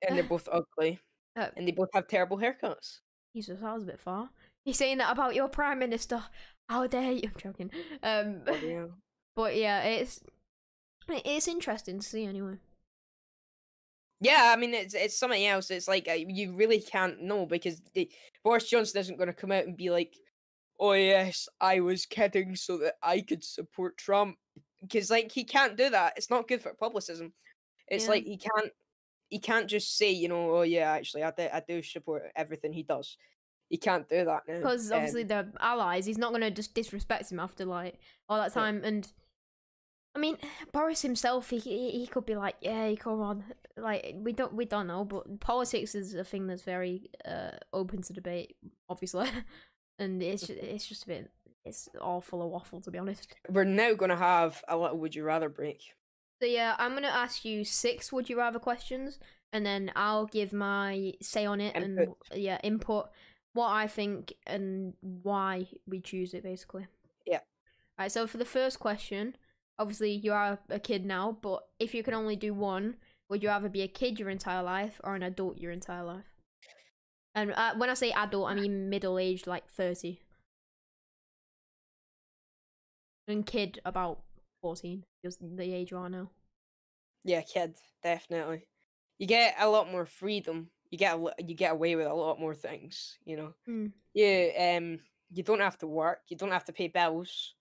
and they're both ugly, Uh, and they both have terrible haircuts. Jesus, that was a bit far. You're saying that about your prime minister? How dare you? I'm joking. Um, hell. But yeah, it's it's interesting to see anyway. Yeah, I mean it's it's something else. It's like uh, you really can't know because the, Boris Johnson isn't going to come out and be like, "Oh yes, I was kidding so that I could support Trump," because like he can't do that. It's not good for publicism. It's Yeah. like he can't he can't just say, you know, "Oh yeah, actually, I do, I do support everything he does." He can't do that now Because um, obviously they're allies. He's not gonna just disrespect him after like all that Yeah. time. And I mean, Boris himself, he he, he could be like, yeah, come on, like we don't we don't know. But politics is a thing that's very uh open to debate, obviously. and it's just, it's just a bit it's all full of waffle to be honest. we're now going to have a little "Would you rather" break. So yeah, I'm gonna ask you six would you rather questions, and then I'll give my say on it and yeah, input what I think and why we choose it basically. Yeah. Alright, so for the first question, obviously you are a kid now, but if you can only do one, would you rather be a kid your entire life or an adult your entire life? And uh, when I say adult, I mean middle aged, like thirty. And kid about fourteen, just the age you are now. Yeah, kid, definitely. You get a lot more freedom. You get a, you get away with a lot more things. You know. Mm. You um you don't have to work. You don't have to pay bills.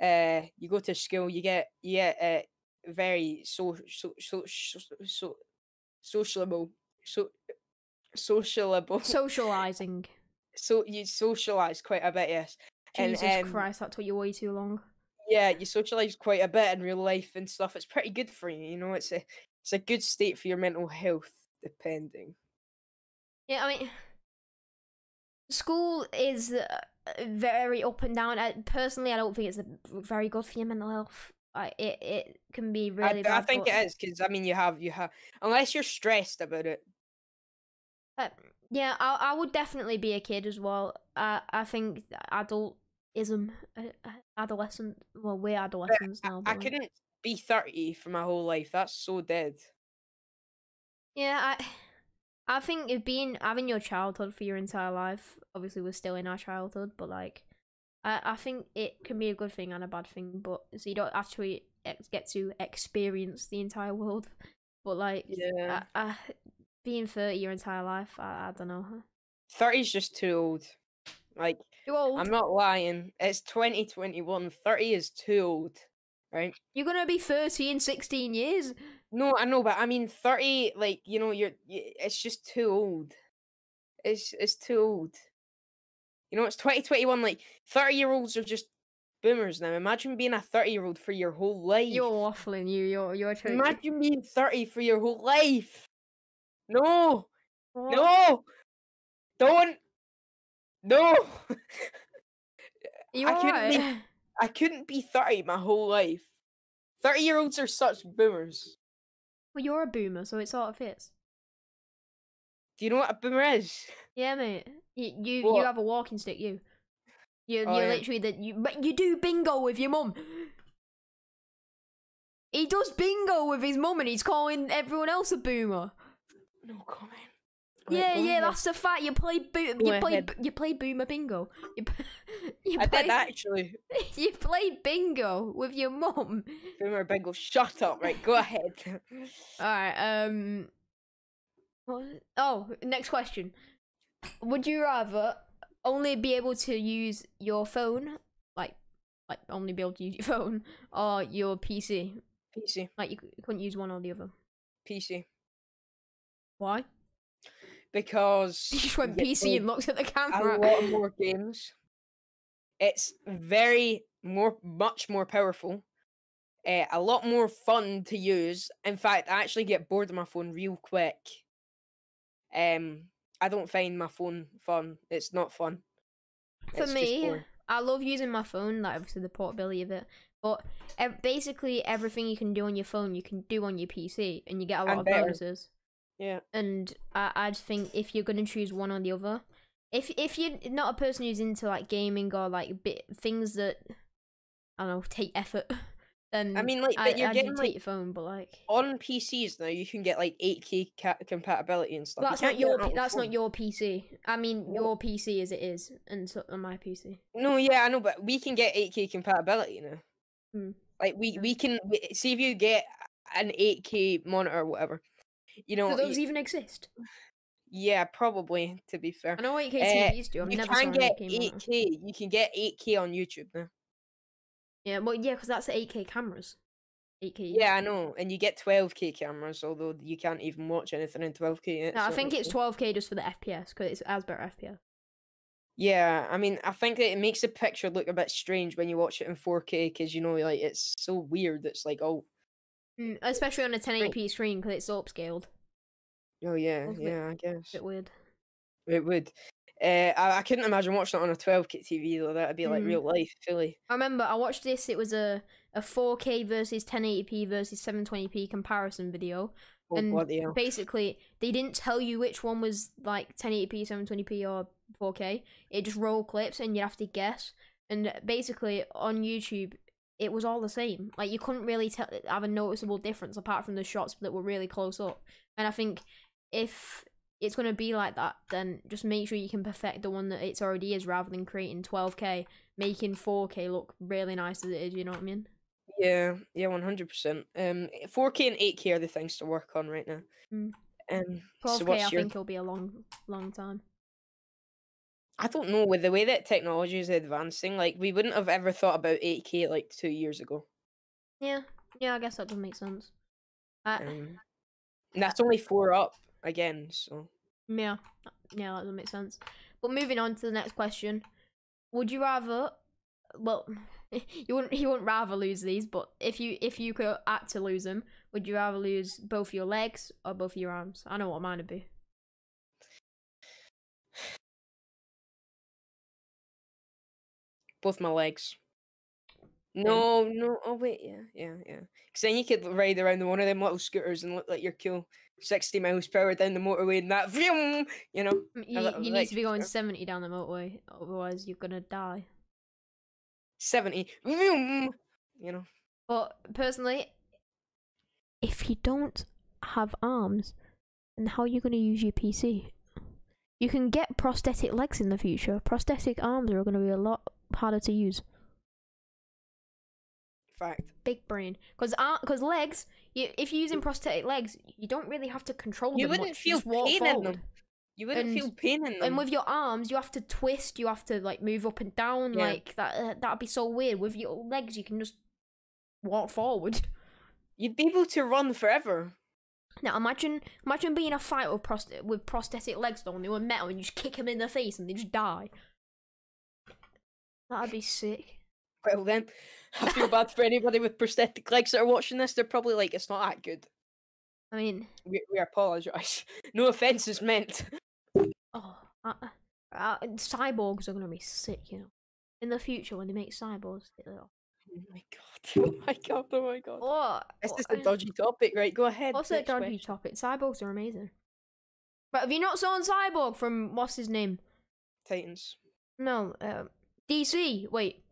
Uh, you go to school. You get you get uh, very so so so so so sociable so sociable. Socializing. so you socialize quite a bit. Yes. And, Jesus um, Christ, that took you way too long. yeah, you socialize quite a bit in real life and stuff. It's pretty good for you, you know. It's a it's a good state for your mental health, depending. Yeah, I mean, school is uh, very up and down. I, personally, I don't think it's very good for your mental health. I, it it can be really I bad. I think but it is because I mean you have you have unless you're stressed about it. Uh, yeah, I I would definitely be a kid as well. I I think adultism, uh, uh, adolescent. Well, we're adolescents now. I like- couldn't be 30 for my whole life. That's so dead. Yeah, I I think it being having your childhood for your entire life. Obviously, we're still in our childhood, but like, I I think it can be a good thing and a bad thing. But so you don't actually get to experience the entire world. But like, Yeah. I, I, being thirty your entire life, I, I don't know. 30 is just too old. Like, You're old. I'm not lying. It's 2021. 30 is too old. Right? You're gonna be thirty in sixteen years. No, I know, but I mean 30, like, you know, you're y- it's just too old. It's it's too old. You know, it's 2021, like 30 year olds are just boomers now. Imagine being a 30 year old for your whole life. You're waffling. You you're you're trying. Imagine being 30 for your whole life. No, What? no, don't, no. You I couldn't be- I couldn't be 30 my whole life. 30 year olds are such boomers. Well, you're a boomer, so it sort of fits. Do you know what a boomer is? Yeah, mate. You you, you have a walking stick, you. You Oh, you're yeah. literally that you but you do bingo with your mum. He does bingo with his mum and he's calling everyone else a boomer. No comment. Yeah, yeah, ahead. that's the fact. You play bo- you Go play ahead. you play boomer bingo. You, you I play did actually. you play bingo with your mum. Boomer bingo. Shut up. Right, go ahead. All right. Um. what was it? Oh, next question. Would you rather only be able to use your phone, like, like only be able to use your phone, or your PC? PC. Like you, c- you couldn't use one or the other. PC. Why? Because You just went PC and looked at the camera. a lot more games. It's very more, much more powerful. Uh, a lot more fun to use. In fact, I actually get bored of my phone real quick. Um, I don't find my phone fun. It's not fun. For It's me. I love using my phone, like obviously the portability of it. But basically, everything you can do on your phone, you can do on your PC, and you get a lot And of better. bonuses. Yeah, and I I just think if you're gonna choose one or the other, if if you're not a person who's into like gaming or like bit things that I don't know take effort, then I mean, like, I, you're I'd getting like your phone, but like on PCs now. You can get like 8K ca- compatibility and stuff. That's your that P- on that's phone. not your PC. I mean your PC as it is, and so on my PC. No, yeah, I know, but we can get 8K compatibility now. Hmm. Like we we can see if you get an 8K monitor or whatever. You know, Do those y- even exist? yeah, probably. To be fair, I know 8K Uh, do. I've you never can get 8K monitor. 8K. You can get 8K on YouTube now. Yeah, well, yeah, because that's 8K cameras. 8K. Yeah, I know, and you get 12K cameras, although you can't even watch anything in 12K. Yet, No, I so think it's 12K just for the FPS because it's as better FPS. Yeah, I mean, I think that it makes the picture look a bit strange when you watch it in 4K because you know, like it's so weird. It's like, oh, Mm, especially on a 1080p screen because it's upscaled. oh yeah, Looks a bit- yeah, I guess bit weird. it would. Uh, I, I couldn't imagine watching it on a 12K TV though. That'd be like Mm. real life, fully. I remember I watched this. It was a a 4K versus 1080p versus 720p comparison video. Oh And! Basically, they didn't tell you which one was like 1080p, 720p, or 4K. It just rolled clips, and you have to guess. And basically, on YouTube, it was all the same. Like you couldn't really tell have a noticeable difference apart from the shots that were really close up. And I think if it's gonna be like that, then just make sure you can perfect the one that it's already is, rather than creating 12K, making 4K look really nice as it is. You know what I mean? Yeah, yeah, one hundred percent. Um, 4K and 8K are the things to work on right now. Mm. Um, 12K, so I your? think it'll be a long, long time. I don't know with the way that technology is advancing. Like we wouldn't have ever thought about 8K like two years ago. Yeah, yeah, I guess that does make sense. Uh, Um, that's only four up again. So Yeah, yeah, that does make sense. But moving on to the next question, would you rather? Well, you wouldn't. You wouldn't rather lose these, but if you if you could act to lose them, would you rather lose both your legs or both your arms? I know what mine would be. Both my legs. No, no. Oh wait, yeah, yeah, yeah. Because then you could ride around one of them little scooters and look like you're cool. Sixty miles per hour down the motorway and that, vroom, you know. You, little you need to be going. 70 down the motorway, otherwise you're gonna die. Seventy, vroom, you know. But personally, if you don't have arms, then how are you gonna use your PC? You can get prosthetic legs in the future. Prosthetic arms are gonna be a lot harder to use. Fact. Big brain, because because legs, you, if you're using prosthetic legs, you don't really have to control You them wouldn't much. feel pain in them. You wouldn't And- feel pain in them. And with your arms, you have to twist. You have to like move up and down. Yeah. Like that. Uh, that'd be so weird. With your legs, you can just walk forward. You'd be able to run forever. Now imagine, imagine being a fighter with, prost- with prosthetic legs though, and they were metal, and you just kick them in the face, and they just die. That'd be sick. Well then, I feel bad for anybody with prosthetic legs that are watching this. They're probably like, it's not that good. I mean, We, we apologise. No offence is meant. oh, uh, uh, cyborgs are gonna be sick, you know. In the future, when they make cyborgs, they- oh, Oh my god. Oh my god. Oh my god. oh, This is a uh, dodgy topic, right? Go ahead. What's a dodgy question. topic? Cyborgs are amazing. But have you not seen Cyborg from what's his name? Titans. No, um, DC. Wait,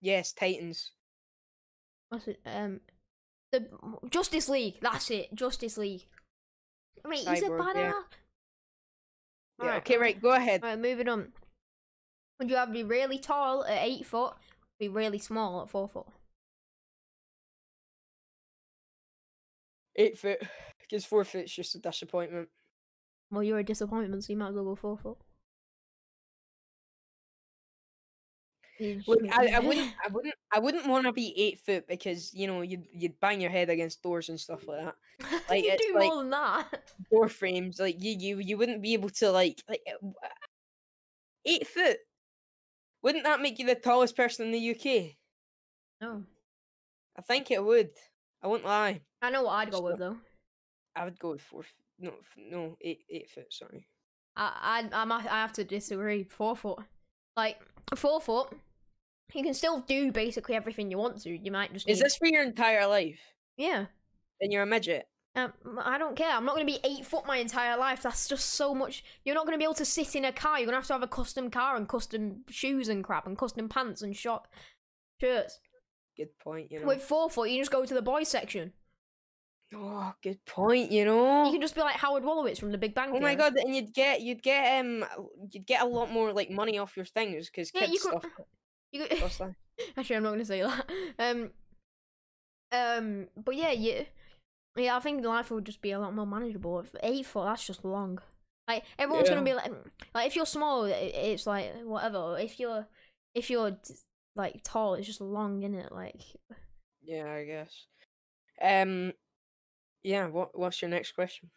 Yes, Titans. what's it? Um, the Justice League. That's it. Justice League. Wait, he's a Cyborg, badass. yeah. Yeah, Alright, okay, right, go ahead. Right, moving on. Would you have to be really tall at eight foot, be really small at four foot? Eight foot. Because four foot's just a disappointment. Well, you're a disappointment, so you might as well go four foot. You just Look, make- I, I wouldn't, I wouldn't, I wouldn't want to be eight foot because you know you'd you'd bang your head against doors and stuff like that. like, you do like- more than that. Door frames, like you, you, you wouldn't be able to like like uh, eight foot. Wouldn't that make you the tallest person in the UK? No, I think it would. I won't lie. I know what I'd go So- with though. I would go with four. No, no, eight, eight foot. Sorry. I I I I have to disagree. Four foot, like four foot, you can still do basically everything you want to. You might just Is need- this for your entire life? yeah. Then you're a midget. Um, I don't care. I'm not going to be eight foot my entire life. That's just so much. You're not going to be able to sit in a car. You're going to have to have a custom car and custom shoes and crap and custom pants and shot shirts. Good point. You know. With four foot, you just go to the boys section. Oh, good point. You know. You can just be like Howard Wolowitz from The Big Bang Oh my god! And you'd get you'd get um you'd get a lot more like money off your things because Yeah, kids you could- stuff You could-. Actually, I'm not going to say that. Um, um, but yeah, you, yeah, I think life would just be a lot more manageable. If eight foot, that's just long. Like everyone's gonna be like, like if you're small, it's like whatever. If you're, if you're like tall, it's just long, isn't it? Like, Yeah, I guess. Um, yeah. What What's your next question?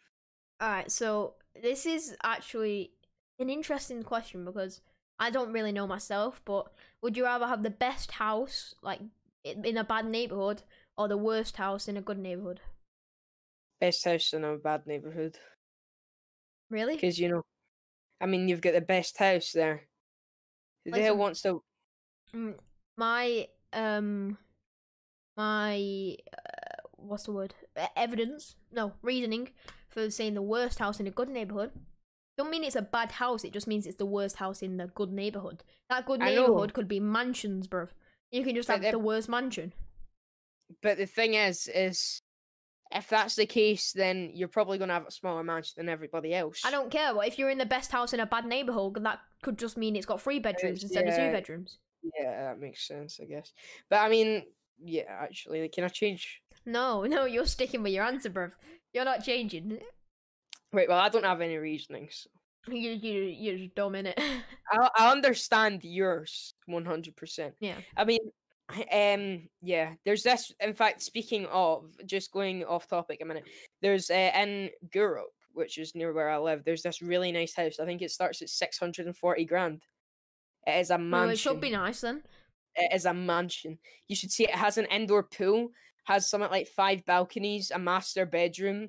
all right. So this is actually an interesting question because I don't really know myself. But would you rather have the best house, like in a bad neighborhood, or the worst house in a good neighborhood? Best house in a bad neighborhood Really? because you know, I mean, you've got the best house there. Who the Like hell wants to? Mm, my um my what's the word? Evidence? No reasoning for saying the worst house in a good neighborhood. Don't mean it's a bad house it just means it's the worst house in the good neighborhood. That good neighborhood could be mansions bruv. You can just But have the worst mansion. But the thing is, is if that's the case, then you're probably gonna have a smaller mansion than everybody else. i don't care but if you're in the best house in a bad neighborhood that could just mean it's got three bedrooms instead of two bedrooms. Yeah, that makes sense, I guess. But I mean, yeah, actually, can I change? No no you're sticking with your answer bruv you're not changing Wait, well, I don't have any reasonings. you, you, you're just dumb in it I I understand yours one hundred percent. yeah I mean, um, yeah. There's this. In fact, speaking of, just going off topic a minute. There's uh, in Gourock, which is near where I live. There's this really nice house. I think it starts at six hundred and forty grand. It is a mansion. well, it should be nice then It is a mansion. You should see it has an indoor pool. Has something like five balconies, a master bedroom.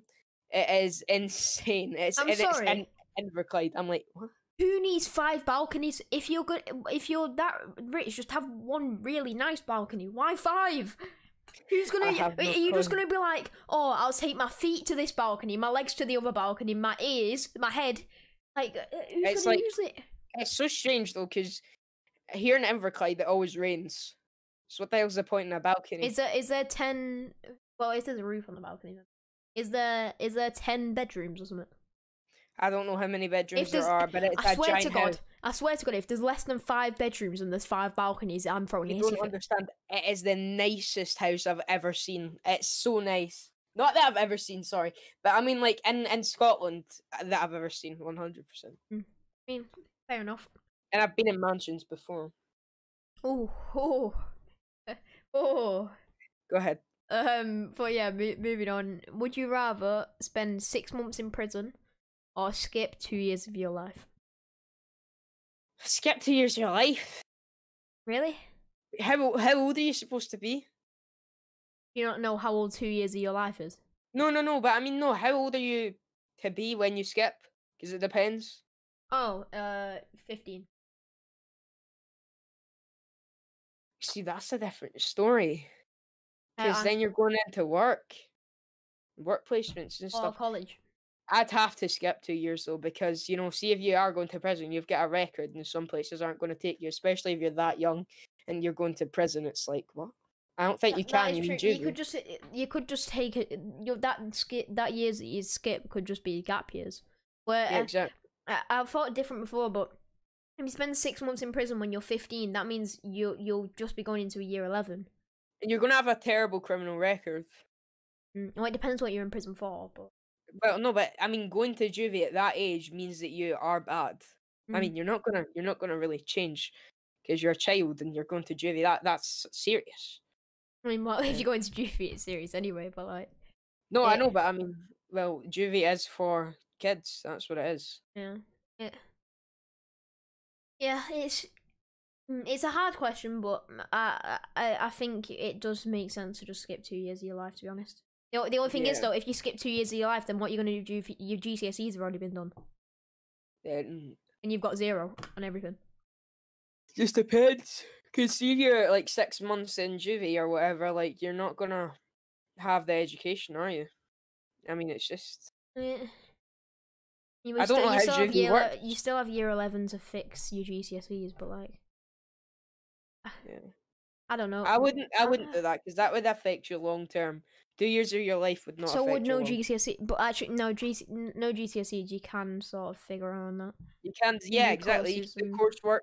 It is insane. It's I'm and it's in Inverclyde. I'm like, what? who needs five balconies? If you're good, if you're that rich, just have one really nice balcony. Why five? Who's gonna? Have are no you just gonna be like, oh, I'll take my feet to this balcony, my legs to the other balcony, my ears, my head. Like, uh, who's It's gonna like- use it? It's so strange though, because here in Inverclyde it always rains. So what the hell's the point in a balcony? Is there is there ten? Well, it says a roof on the balcony. then. Is there is there ten bedrooms or something? I don't know how many bedrooms there are, but it's I a swear giant to God, house. I swear to God, if there's less than five bedrooms and there's five balconies, I'm throwing You don't understand. It is the nicest house I've ever seen. It's so nice. Not that I've ever seen, sorry, but I mean like in in Scotland uh, that I've ever seen, one hundred percent. I mean, fair enough. And I've been in mansions before. Oh, oh, oh. Go ahead. Um, but yeah, mo- moving on. Would you rather spend six months in prison or skip two years of your life? Skip two years of your life. Really? How how old are you supposed to be? You don't know how old two years of your life is. No, no, no. But I mean, no. How old are you to be when you skip? Because it depends. Oh, uh, fifteen. See, that's a different story. Uh, Because then you're going into work, work placements and or stuff. college. I'd have to skip two years though, because you know, see if you are going to prison, you've got a record, and some places aren't going to take you, especially if you're that young and you're going to prison. It's like what? I don't think you That- that can. You, need You could just you could just take it. You that skip that years that you skip could just be gap years. Where yeah, uh, exactly. I, I've thought different before, but if you spend six months in prison when you're 15, that means you you'll just be going into a year 11. And you're going to have a terrible criminal record. Mm, Well, it depends what you're in prison for, but Well, no, but I mean, going to juvie at that age means that you are bad. I Mhm. mean, you're not gonna you're not gonna really change because you're a child and you're going to juvie. That that's serious. I mean, well, if Yeah. you go into juvie, it's serious anyway. But like, No, I know, but I mean, well, juvie is for kids. That's what it is. yeah, yeah, yeah. It's mm, it's a hard question, but I I I think it does make sense to just skip two years of your life. To be honest, the the only thing is though, if you skip two years of your life, then what you're gonna do? if Your GCSEs have already been done, Um, and you've got zero on everything. just depends. Cause see, if you're like six months in juvie or whatever, like you're not gonna have the education, are you? I mean, it's just Eh. You, I don't still, know you how still year, works. You still have year eleven to fix your GCSEs, but like, yeah. I don't know. I wouldn't, I wouldn't do that because that would affect you long term. Two years of your life would not So would no GCSE, but actually no GC, no GCSEs. You can sort of figure around that. You can, yeah, new exactly. You do coursework.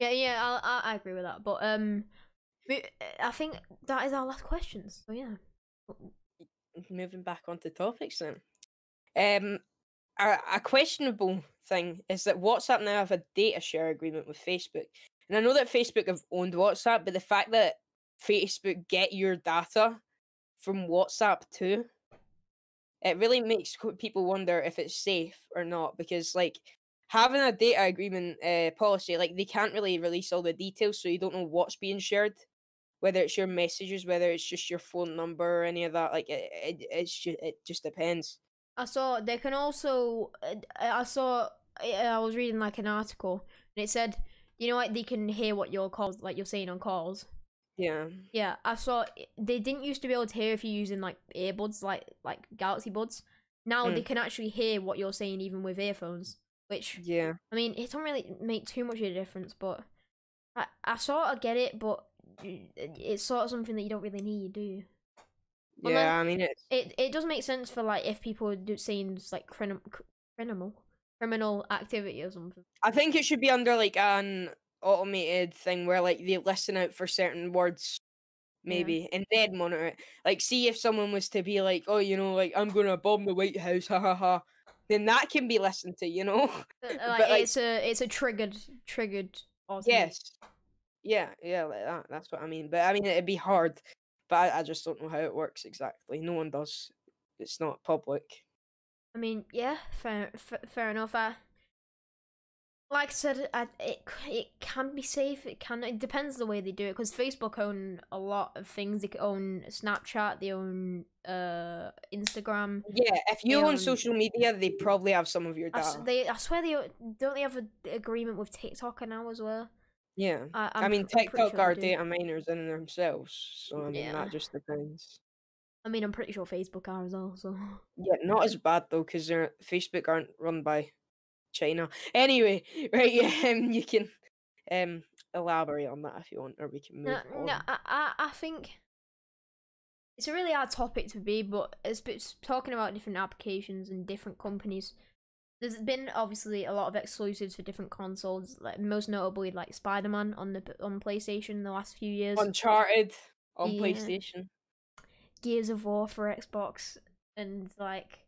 Yeah, yeah, I, I, I agree with that. But um, I think that is our last questions. So yeah, moving back onto topics then. Um, a, a questionable thing is that WhatsApp now have a data share agreement with Facebook, and I know that Facebook have owned WhatsApp, but the fact that Facebook get your data from WhatsApp too, it really makes people wonder if it's safe or not. Because like having a data agreement uh, policy, like they can't really release all the details, so you don't know what's being shared whether it's your messages, whether it's just your phone number or any of that. Like it, it it's just it just depends. I saw they can also. uh, I saw. I was reading like an article, and it said, you know, like they can hear what your calls, like you're saying on calls. Yeah, Yeah, I saw they didn't used to be able to hear if you're using like earbuds, like like Galaxy Buds. Now they Mm. can actually hear what you're saying even with earphones. Which yeah, I mean, it don't really make too much of a difference, but I I sort of get it, but it's sort of something that you don't really need, do you? Well, yeah. I mean, it's It it does make sense for like if people do saying it's like criminal criminal criminal activity or something. I think it should be under like an automated thing where like they listen out for certain words, Yeah. maybe, and then monitor it. Like, see if someone was to be like, oh, you know, like I'm gonna bomb the White House, ha ha ha. Then that can be listened to, you know. Uh, Like, But, like- it's a it's a triggered triggered. automated- yes. Yeah, yeah, like that. That's what I mean. But I mean, it'd be hard. But I, I just don't know how it works exactly. No one does. It's not public. I mean, yeah, fair, f- fair enough. I, like I said, I, it it can be safe. It can. It depends the way they do it because Facebook own a lot of things. They own Snapchat. They own uh Instagram. Yeah, if you own own- social media, they probably have some of your I, data. they, I swear they don't. They have an agreement with TikTok now as well. Yeah. I, i mean, pr- I'm pretty TikTok sure are do. data miners in themselves, so I mean Yeah. that just depends. I mean, I'm pretty sure Facebook are as well. So Yeah, not as bad though, because Facebook aren't run by China. Anyway, right? Yeah, um, you can um elaborate on that if you want, or we can move no, on. no, I, I, I think it's a really hard topic to be, but it's, it's talking about different applications and different companies. There's been obviously a lot of exclusives for different consoles, like most notably like Spider Man on the on PlayStation in the last few years. Uncharted on Yeah. PlayStation, Gears of War for Xbox, and like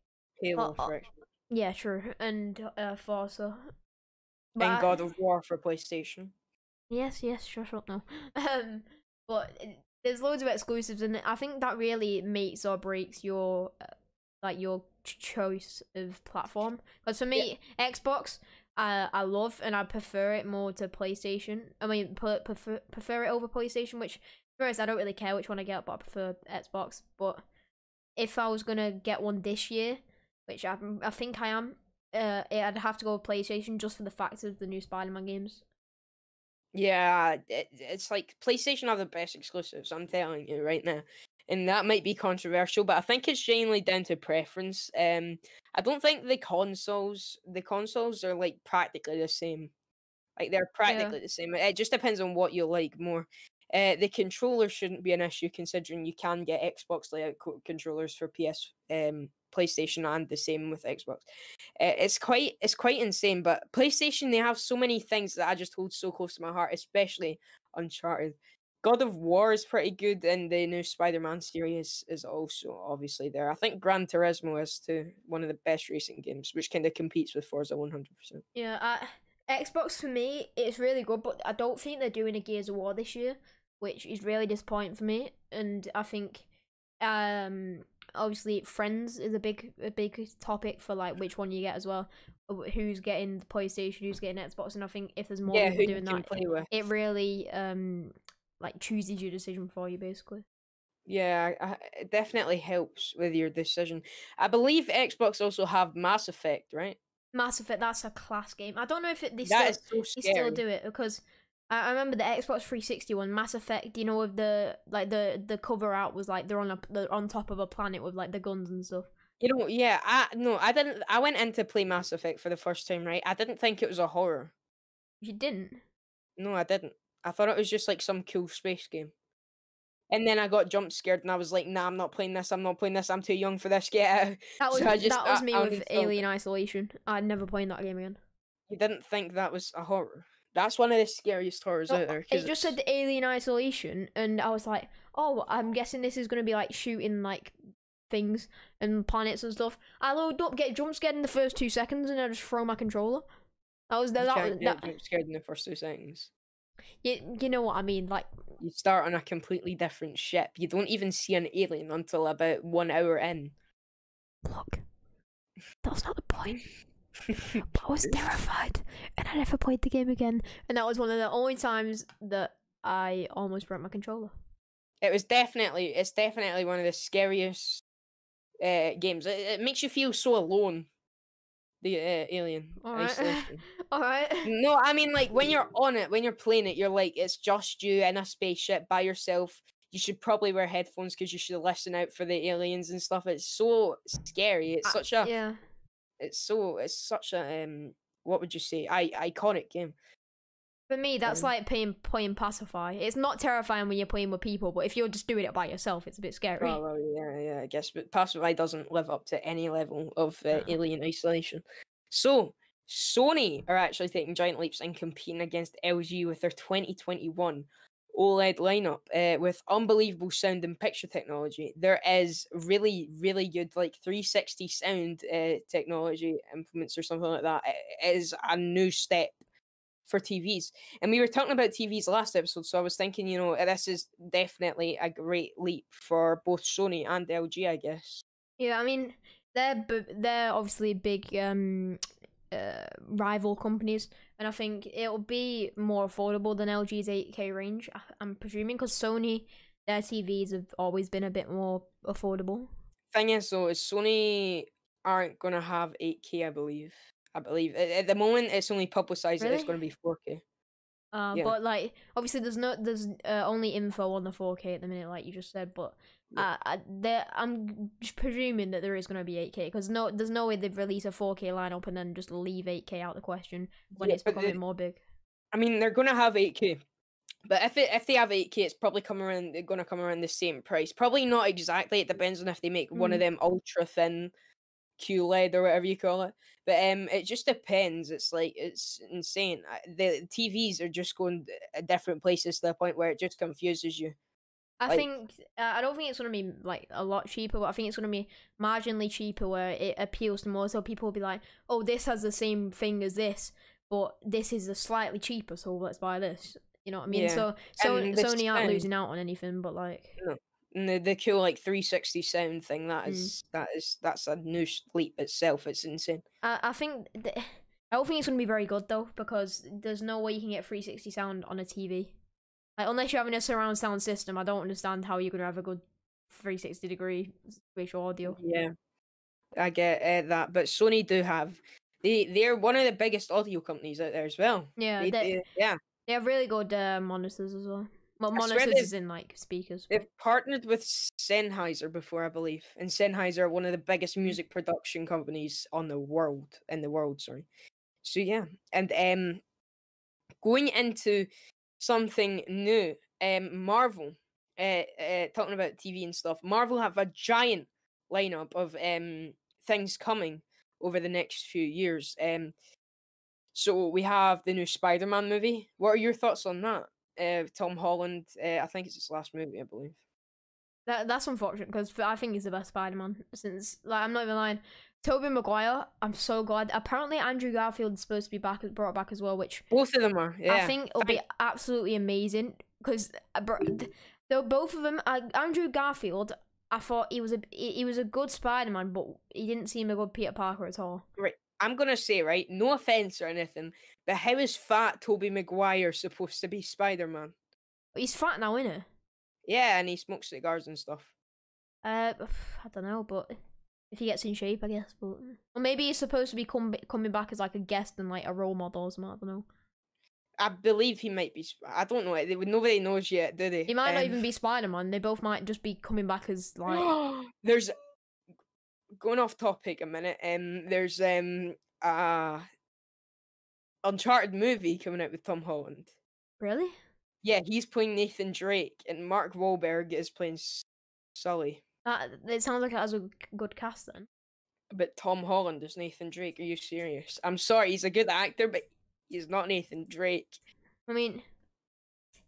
Halo uh, for Xbox, yeah, true, and uh, Forza. But and God of War for PlayStation. Yes, yes, sure, sure, no. Um, but it- there's loads of exclusives, and I think that really makes or breaks your uh, like your choice of platform. Because for me, Xbox, uh, I love and I prefer it more to PlayStation. I mean, pre- prefer prefer it over PlayStation. Which, first, I don't really care which one I get, but I prefer Xbox. But if I was gonna get one this year, which I I think I am, uh, I'd have to go with PlayStation just for the fact of the new Spider-Man games. Yeah, it, it's like PlayStation are the best exclusives. I'm telling you right now, and that might be controversial, but I think it's genuinely down to preference. Um, I don't think the consoles, the consoles are like practically the same. Like they're practically the same. It just depends on what you like more. Uh, the controller shouldn't be an issue considering you can get Xbox layout co- controllers for PS, um, PlayStation, and the same with Xbox. Uh, it's quite it's quite insane. But PlayStation they have so many things that I just hold so close to my heart, especially Uncharted. God of War is pretty good, and the new Spider-Man series is also obviously there. I think Gran Turismo is too one of the best racing games, which kind of competes with Forza one hundred percent. Yeah, I, Xbox for me, it's really good, but I don't think they're doing a Gears of War this year, which is really disappointing for me. And I think, um, obviously, Friends is a big, a big topic for like which one you get as well. Who's getting the PlayStation, who's getting Xbox, and I think if there's more Yeah, people doing that, with. it really um like chooses your decision for you basically. Yeah, it definitely helps with your decision. I believe Xbox also have Mass Effect, right? Mass Effect, that's a class game. I don't know if it, they That still so they still do it because I, remember the Xbox 360 one, Mass Effect. You know, with the like the the cover art was like they're on a they're on top of a planet with like the guns and stuff. You know, yeah, I no, I didn't. I went in to play Mass Effect for the first time, right? I didn't think it was a horror. You didn't. No, I didn't. I thought it was just like some cool space game. And then I got jump scared, and I was like, "Nah, I'm not playing this. I'm not playing this. I'm too young for this. Get out." That was So I just- that was I- me I with uninstalled Alien Isolation. I'd never playing that game again. You didn't think that was a horror. That's one of the scariest horrors No, out there. it just said Alien Isolation, and I was like, oh, I'm guessing this is gonna be like shooting like things and planets and stuff. I load up, get jump scared in the first two seconds, and I just throw my controller. I was you that. was, get that jump scared in the first two seconds. You, you know what I mean? Like, You start on a completely different ship. You don't even see an alien until about one hour in. look, that's not the point. But I was terrified, and I never played the game again. And that was one of the only times that I almost broke my controller. it was definitely it's definitely one of the scariest uh, games. It, it makes you feel so alone. The uh, Alien Alright. Isolation. All right. no, I mean like when you're on it, when you're playing it, you're like it's just you in a spaceship by yourself. You should probably wear headphones because you should listen out for the aliens and stuff. It's so scary. It's I- such a Yeah. it's so it's such a um what would you say I iconic game. For me, that's Um, like playing playing pacify. It's not terrifying when you're playing with people, but if you're just doing it by yourself, it's a bit scary. Oh well, yeah, yeah, I guess. But Pacify doesn't live up to any level of uh, Uh-huh. Alien Isolation. So Sony are actually taking giant leaps and competing against LG with their 2021 OLED lineup uh, with unbelievable sound and picture technology. There is really, really good like 360 sound uh, technology implements or something like that. It is a new step for TVs. And we were talking about TVs last episode, so I was thinking, you know, this is definitely a great leap for both Sony and LG, I guess. Yeah, I mean, they're they're obviously big um uh, rival companies, and I think it'll be more affordable than LG's 8K range. I'm presuming because Sony, their TVs have always been a bit more affordable. Thing is, though, is Sony aren't gonna have 8K. I believe. I believe at, the moment it's only publicized that it's going to be 4K. Uh, Yeah. but like obviously there's no there's uh, only info on the 4K at the minute, like you just said. But Yeah. uh, I, there I'm presuming that there is going to be 8K because no there's no way they'd release a 4K lineup and then just leave 8K out of the question when Yeah, it's becoming the- more big. I mean, they're gonna have 8K, but if it if they have 8K, it's probably coming around. They're gonna come around the same price. Probably not exactly. It depends on if they make one of Mm. them ultra thin QLED or whatever you call it. But um, it just depends. It's like it's insane. The TVs are just going uh, different places to the point where it just confuses you. I Like- think uh, I don't think it's gonna be like a lot cheaper, but I think it's gonna be marginally cheaper where it appeals to more. So people will be like, "Oh, this has the same thing as this, but this is a slightly cheaper, so let's buy this." You know what I mean? Yeah. So so Sony aren't losing out on anything, but like, the, the cool like 360 sound thing that is mm. that is that's a new leap itself. It's insane. I I think th- I don't think it's gonna be very good though because there's no way you can get 360 sound on a TV. Like unless you're having a surround sound system, I don't understand how you're gonna have a good 360 degree spatial audio. Yeah, I get uh, that, but Sony do have they they're one of the biggest audio companies out there as well. Yeah, They, they, they- yeah, they have really good uh, monitors as well. Well, monitors is in like speakers. they've partnered with Sennheiser before, I believe, and Sennheiser are one of the biggest Mm. music production companies on the world. In the world, sorry. So yeah, and um, going into something new, um, Marvel. Uh, uh, talking about TV and stuff. Marvel have a giant lineup of um things coming over the next few years. Um, so we have the new Spider-Man movie. What are your thoughts on that? Uh, Tom Holland. Uh, I think it's his last movie, I believe. That that's unfortunate because I think he's the best Spider-Man since like I'm not even lying. Tobey Maguire, I'm so glad. Apparently Andrew Garfield is supposed to be back brought back as well, which Both of them are. Yeah. I think it'll be absolutely amazing because though both of them, uh, Andrew Garfield, I thought he was a he he was a good Spider-Man, but he didn't seem a good Peter Parker at all. I'm gonna say right. No offense or anything, but how is fat Tobey Maguire supposed to be Spider-Man? He's fat now, isn't Yeah, and he smokes cigars and stuff. Uh, I don't know, but if he gets in shape, I guess. But or maybe he's supposed to be com- coming back as like a guest and like a role model or something. I don't know. I believe he might be. I don't know. Nobody knows yet, do they? He might not Um, even be Spider Man. They both might just be coming back as like. there's going off topic a minute. Um, there's um uh Uncharted movie coming out with Tom Holland. really? Yeah, he's playing Nathan Drake, and Mark Wahlberg is playing Sully. That it sounds like it has a good cast then. But Tom Holland is Nathan Drake. Are you serious? I'm sorry, he's a good actor, but he's not Nathan Drake. I mean,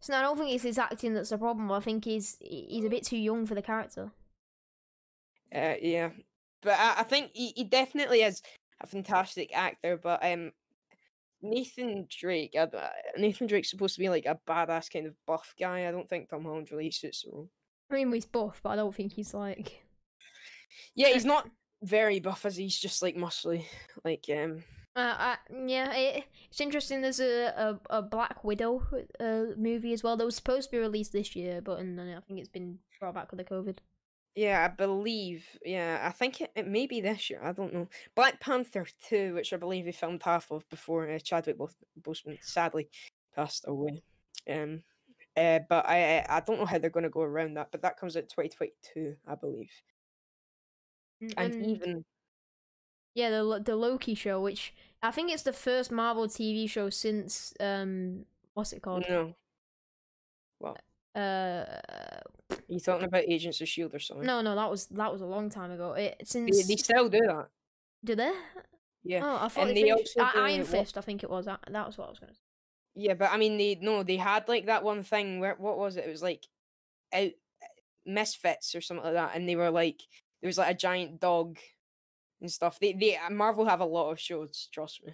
so I don't think it's his acting that's the problem. I think he's he's a bit too young for the character. Uh, yeah, but I, I think he, he definitely is a fantastic actor. But um, Nathan Drake, I, Nathan Drake's supposed to be like a badass kind of buff guy. I don't think Tom Holland really suits the role. I mean, he's buff, but I don't think he's like. Yeah, he's not very buff as he's just like muscly. Like um, Uh, uh, yeah, it, it's interesting. There's a, a, a Black Widow uh, movie as well that was supposed to be released this year, but and then I think it's been brought back with the COVID. Yeah, I believe. Yeah, I think it, it may be this year. I don't know. Black Panther two, which I believe he filmed half of before uh, Chadwick Bos- Boseman sadly passed away. Um, uh, but I I don't know how they're going to go around that. But that comes out twenty twenty two, I believe. Mm, And and- even Yeah, the the Loki show, which I think it's the first Marvel TV show since um what's it called? no, Well. Uh you talking about Agents of Shield or something? no, no, that was that was a long time ago. It they, since they still do that. do they? Yeah. Oh, I thought and they, they finished. also Iron what- Fist, I think it was. That, that was what I was gonna say. Yeah, but I mean, they no, they had like that one thing where what was it? It was like out misfits or something like that, and they were like there was like a giant dog and stuff. They they uh, Marvel have a lot of shows. Trust me.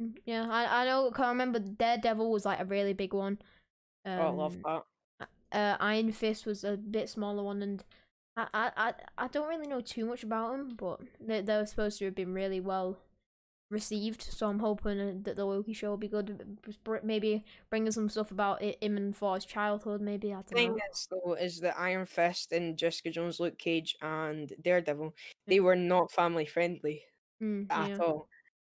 Mm, Yeah, I I know. I remember Daredevil was like a really big one. Um, oh, I love that. Uh, Iron Fist was a bit smaller one, and I, I, I, I don't really know too much about them, but they, they were supposed to have been really well received. So I'm hoping uh, that the Loki show will be good. Maybe bringing some stuff about it, him and Thor's childhood. Maybe I don't thing know. is though is that Iron Fist and Jessica Jones, Luke Cage, and Daredevil, they were not family friendly Mm, at yeah. all.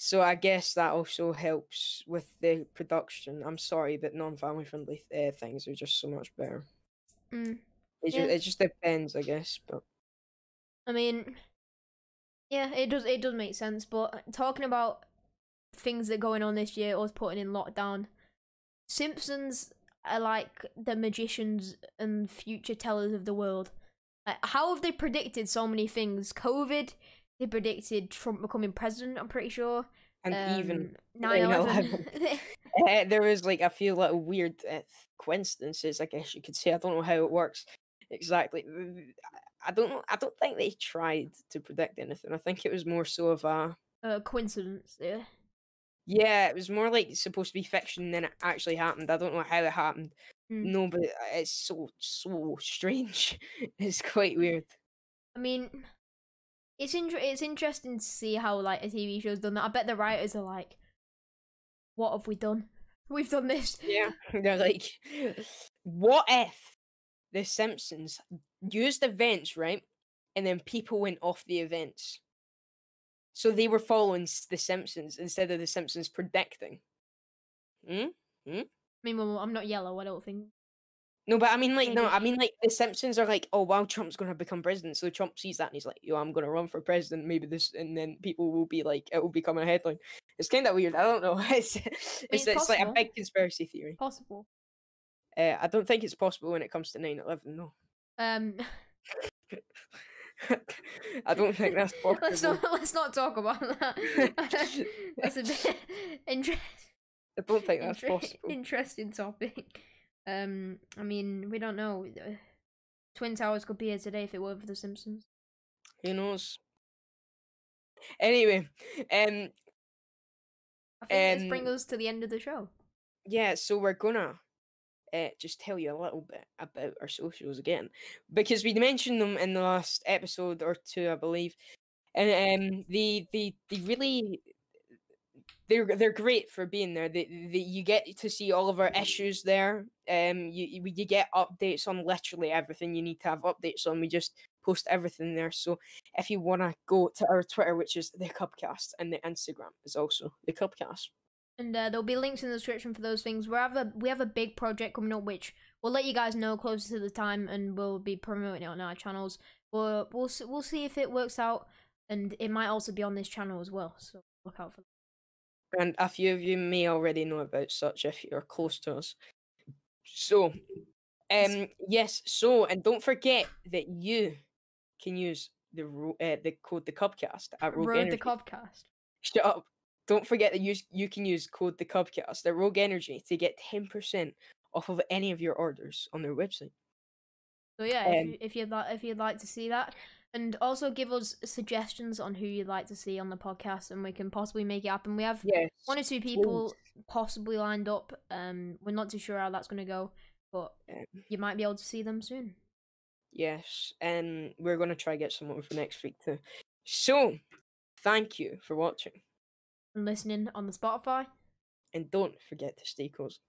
So I guess that also helps with the production. I'm sorry, but non-family friendly uh, things are just so much better. Mm. It, Yeah. ju- it just depends, I guess. But I mean, yeah, it does. It does make sense. But talking about things that are going on this year, us putting in lockdown, Simpsons are like the magicians and future tellers of the world. Like, how have they predicted so many things? COVID. They predicted Trump becoming president. I'm pretty sure. and even Um, 9/11. 9/11. uh, there was like a few little weird uh, coincidences, I guess you could say. I don't know how it works exactly. I don't know. I don't think they tried to predict anything. I think it was more so of a uh, coincidence. Yeah. yeah. It was more like supposed to be fiction than it actually happened. I don't know how it happened. Mm. No, but it's so so strange. it's quite weird. I mean, it's inter- it's interesting to see how like a TV show's done that. I bet the writers are like, "What have we done? We've done this." Yeah, they're like, what if the Simpsons used events, right? And then people went off the events. So they were following the Simpsons instead of the Simpsons predicting. Hmm? I mean, well, I'm not yellow. I don't think. No, but I mean, like, no, I mean, like, the Simpsons are like, oh, wow, Trump's gonna become president. So Trump sees that and he's like, yo, I'm gonna run for president. Maybe this, and then people will be like, it will become a headline. It's kind of weird. I don't know. It's it's, it's it's like a big conspiracy theory. Possible. Uh, I don't think it's possible when it comes to 9 11, though. Um, I don't think that's possible. let's not let's not talk about that. that's a bit inter- I don't think that's possible. interesting topic. Um, I mean, we don't know. Twin Towers could be here today if it were for The Simpsons. Who knows? Anyway, um, I think this Um, brings us to the end of the show. yeah, so we're gonna uh, just tell you a little bit about our socials again because we mentioned them in the last episode or two, I believe, and um, they they they really they're they're great for being there. They, they you get to see all of our issues there. Um, you you get updates on literally everything you need to have updates on. We just post everything there. So if you want to go to our Twitter, which is the Cub Cast, and the Instagram is also the Cub Cast. And uh, there'll be links in the description for those things. We have a we have a big project coming up, which we'll let you guys know closer to the time, and we'll be promoting it on our channels. We'll we'll we'll see if it works out, and it might also be on this channel as well. So look out for that. And a few of you may already know about such if you're close to us. So, um, yes. So, and don't forget that you can use the uh, the code the Cubcast at Rogue Road Energy. the Cobcast. Shut up! Don't forget that you you can use code the Cubcast at Rogue Energy to get ten percent off of any of your orders on their website. So yeah, if, Um, you, if you'd like if you'd like to see that, and also give us suggestions on who you'd like to see on the podcast, and we can possibly make it happen. We have Yes. one or two people possibly lined up. Um, we're not too sure how that's gonna go, but Um, you might be able to see them soon. Yes, and we're gonna try get someone for next week too. So, thank you for watching, And listening on the Spotify. and don't forget to stay cozy.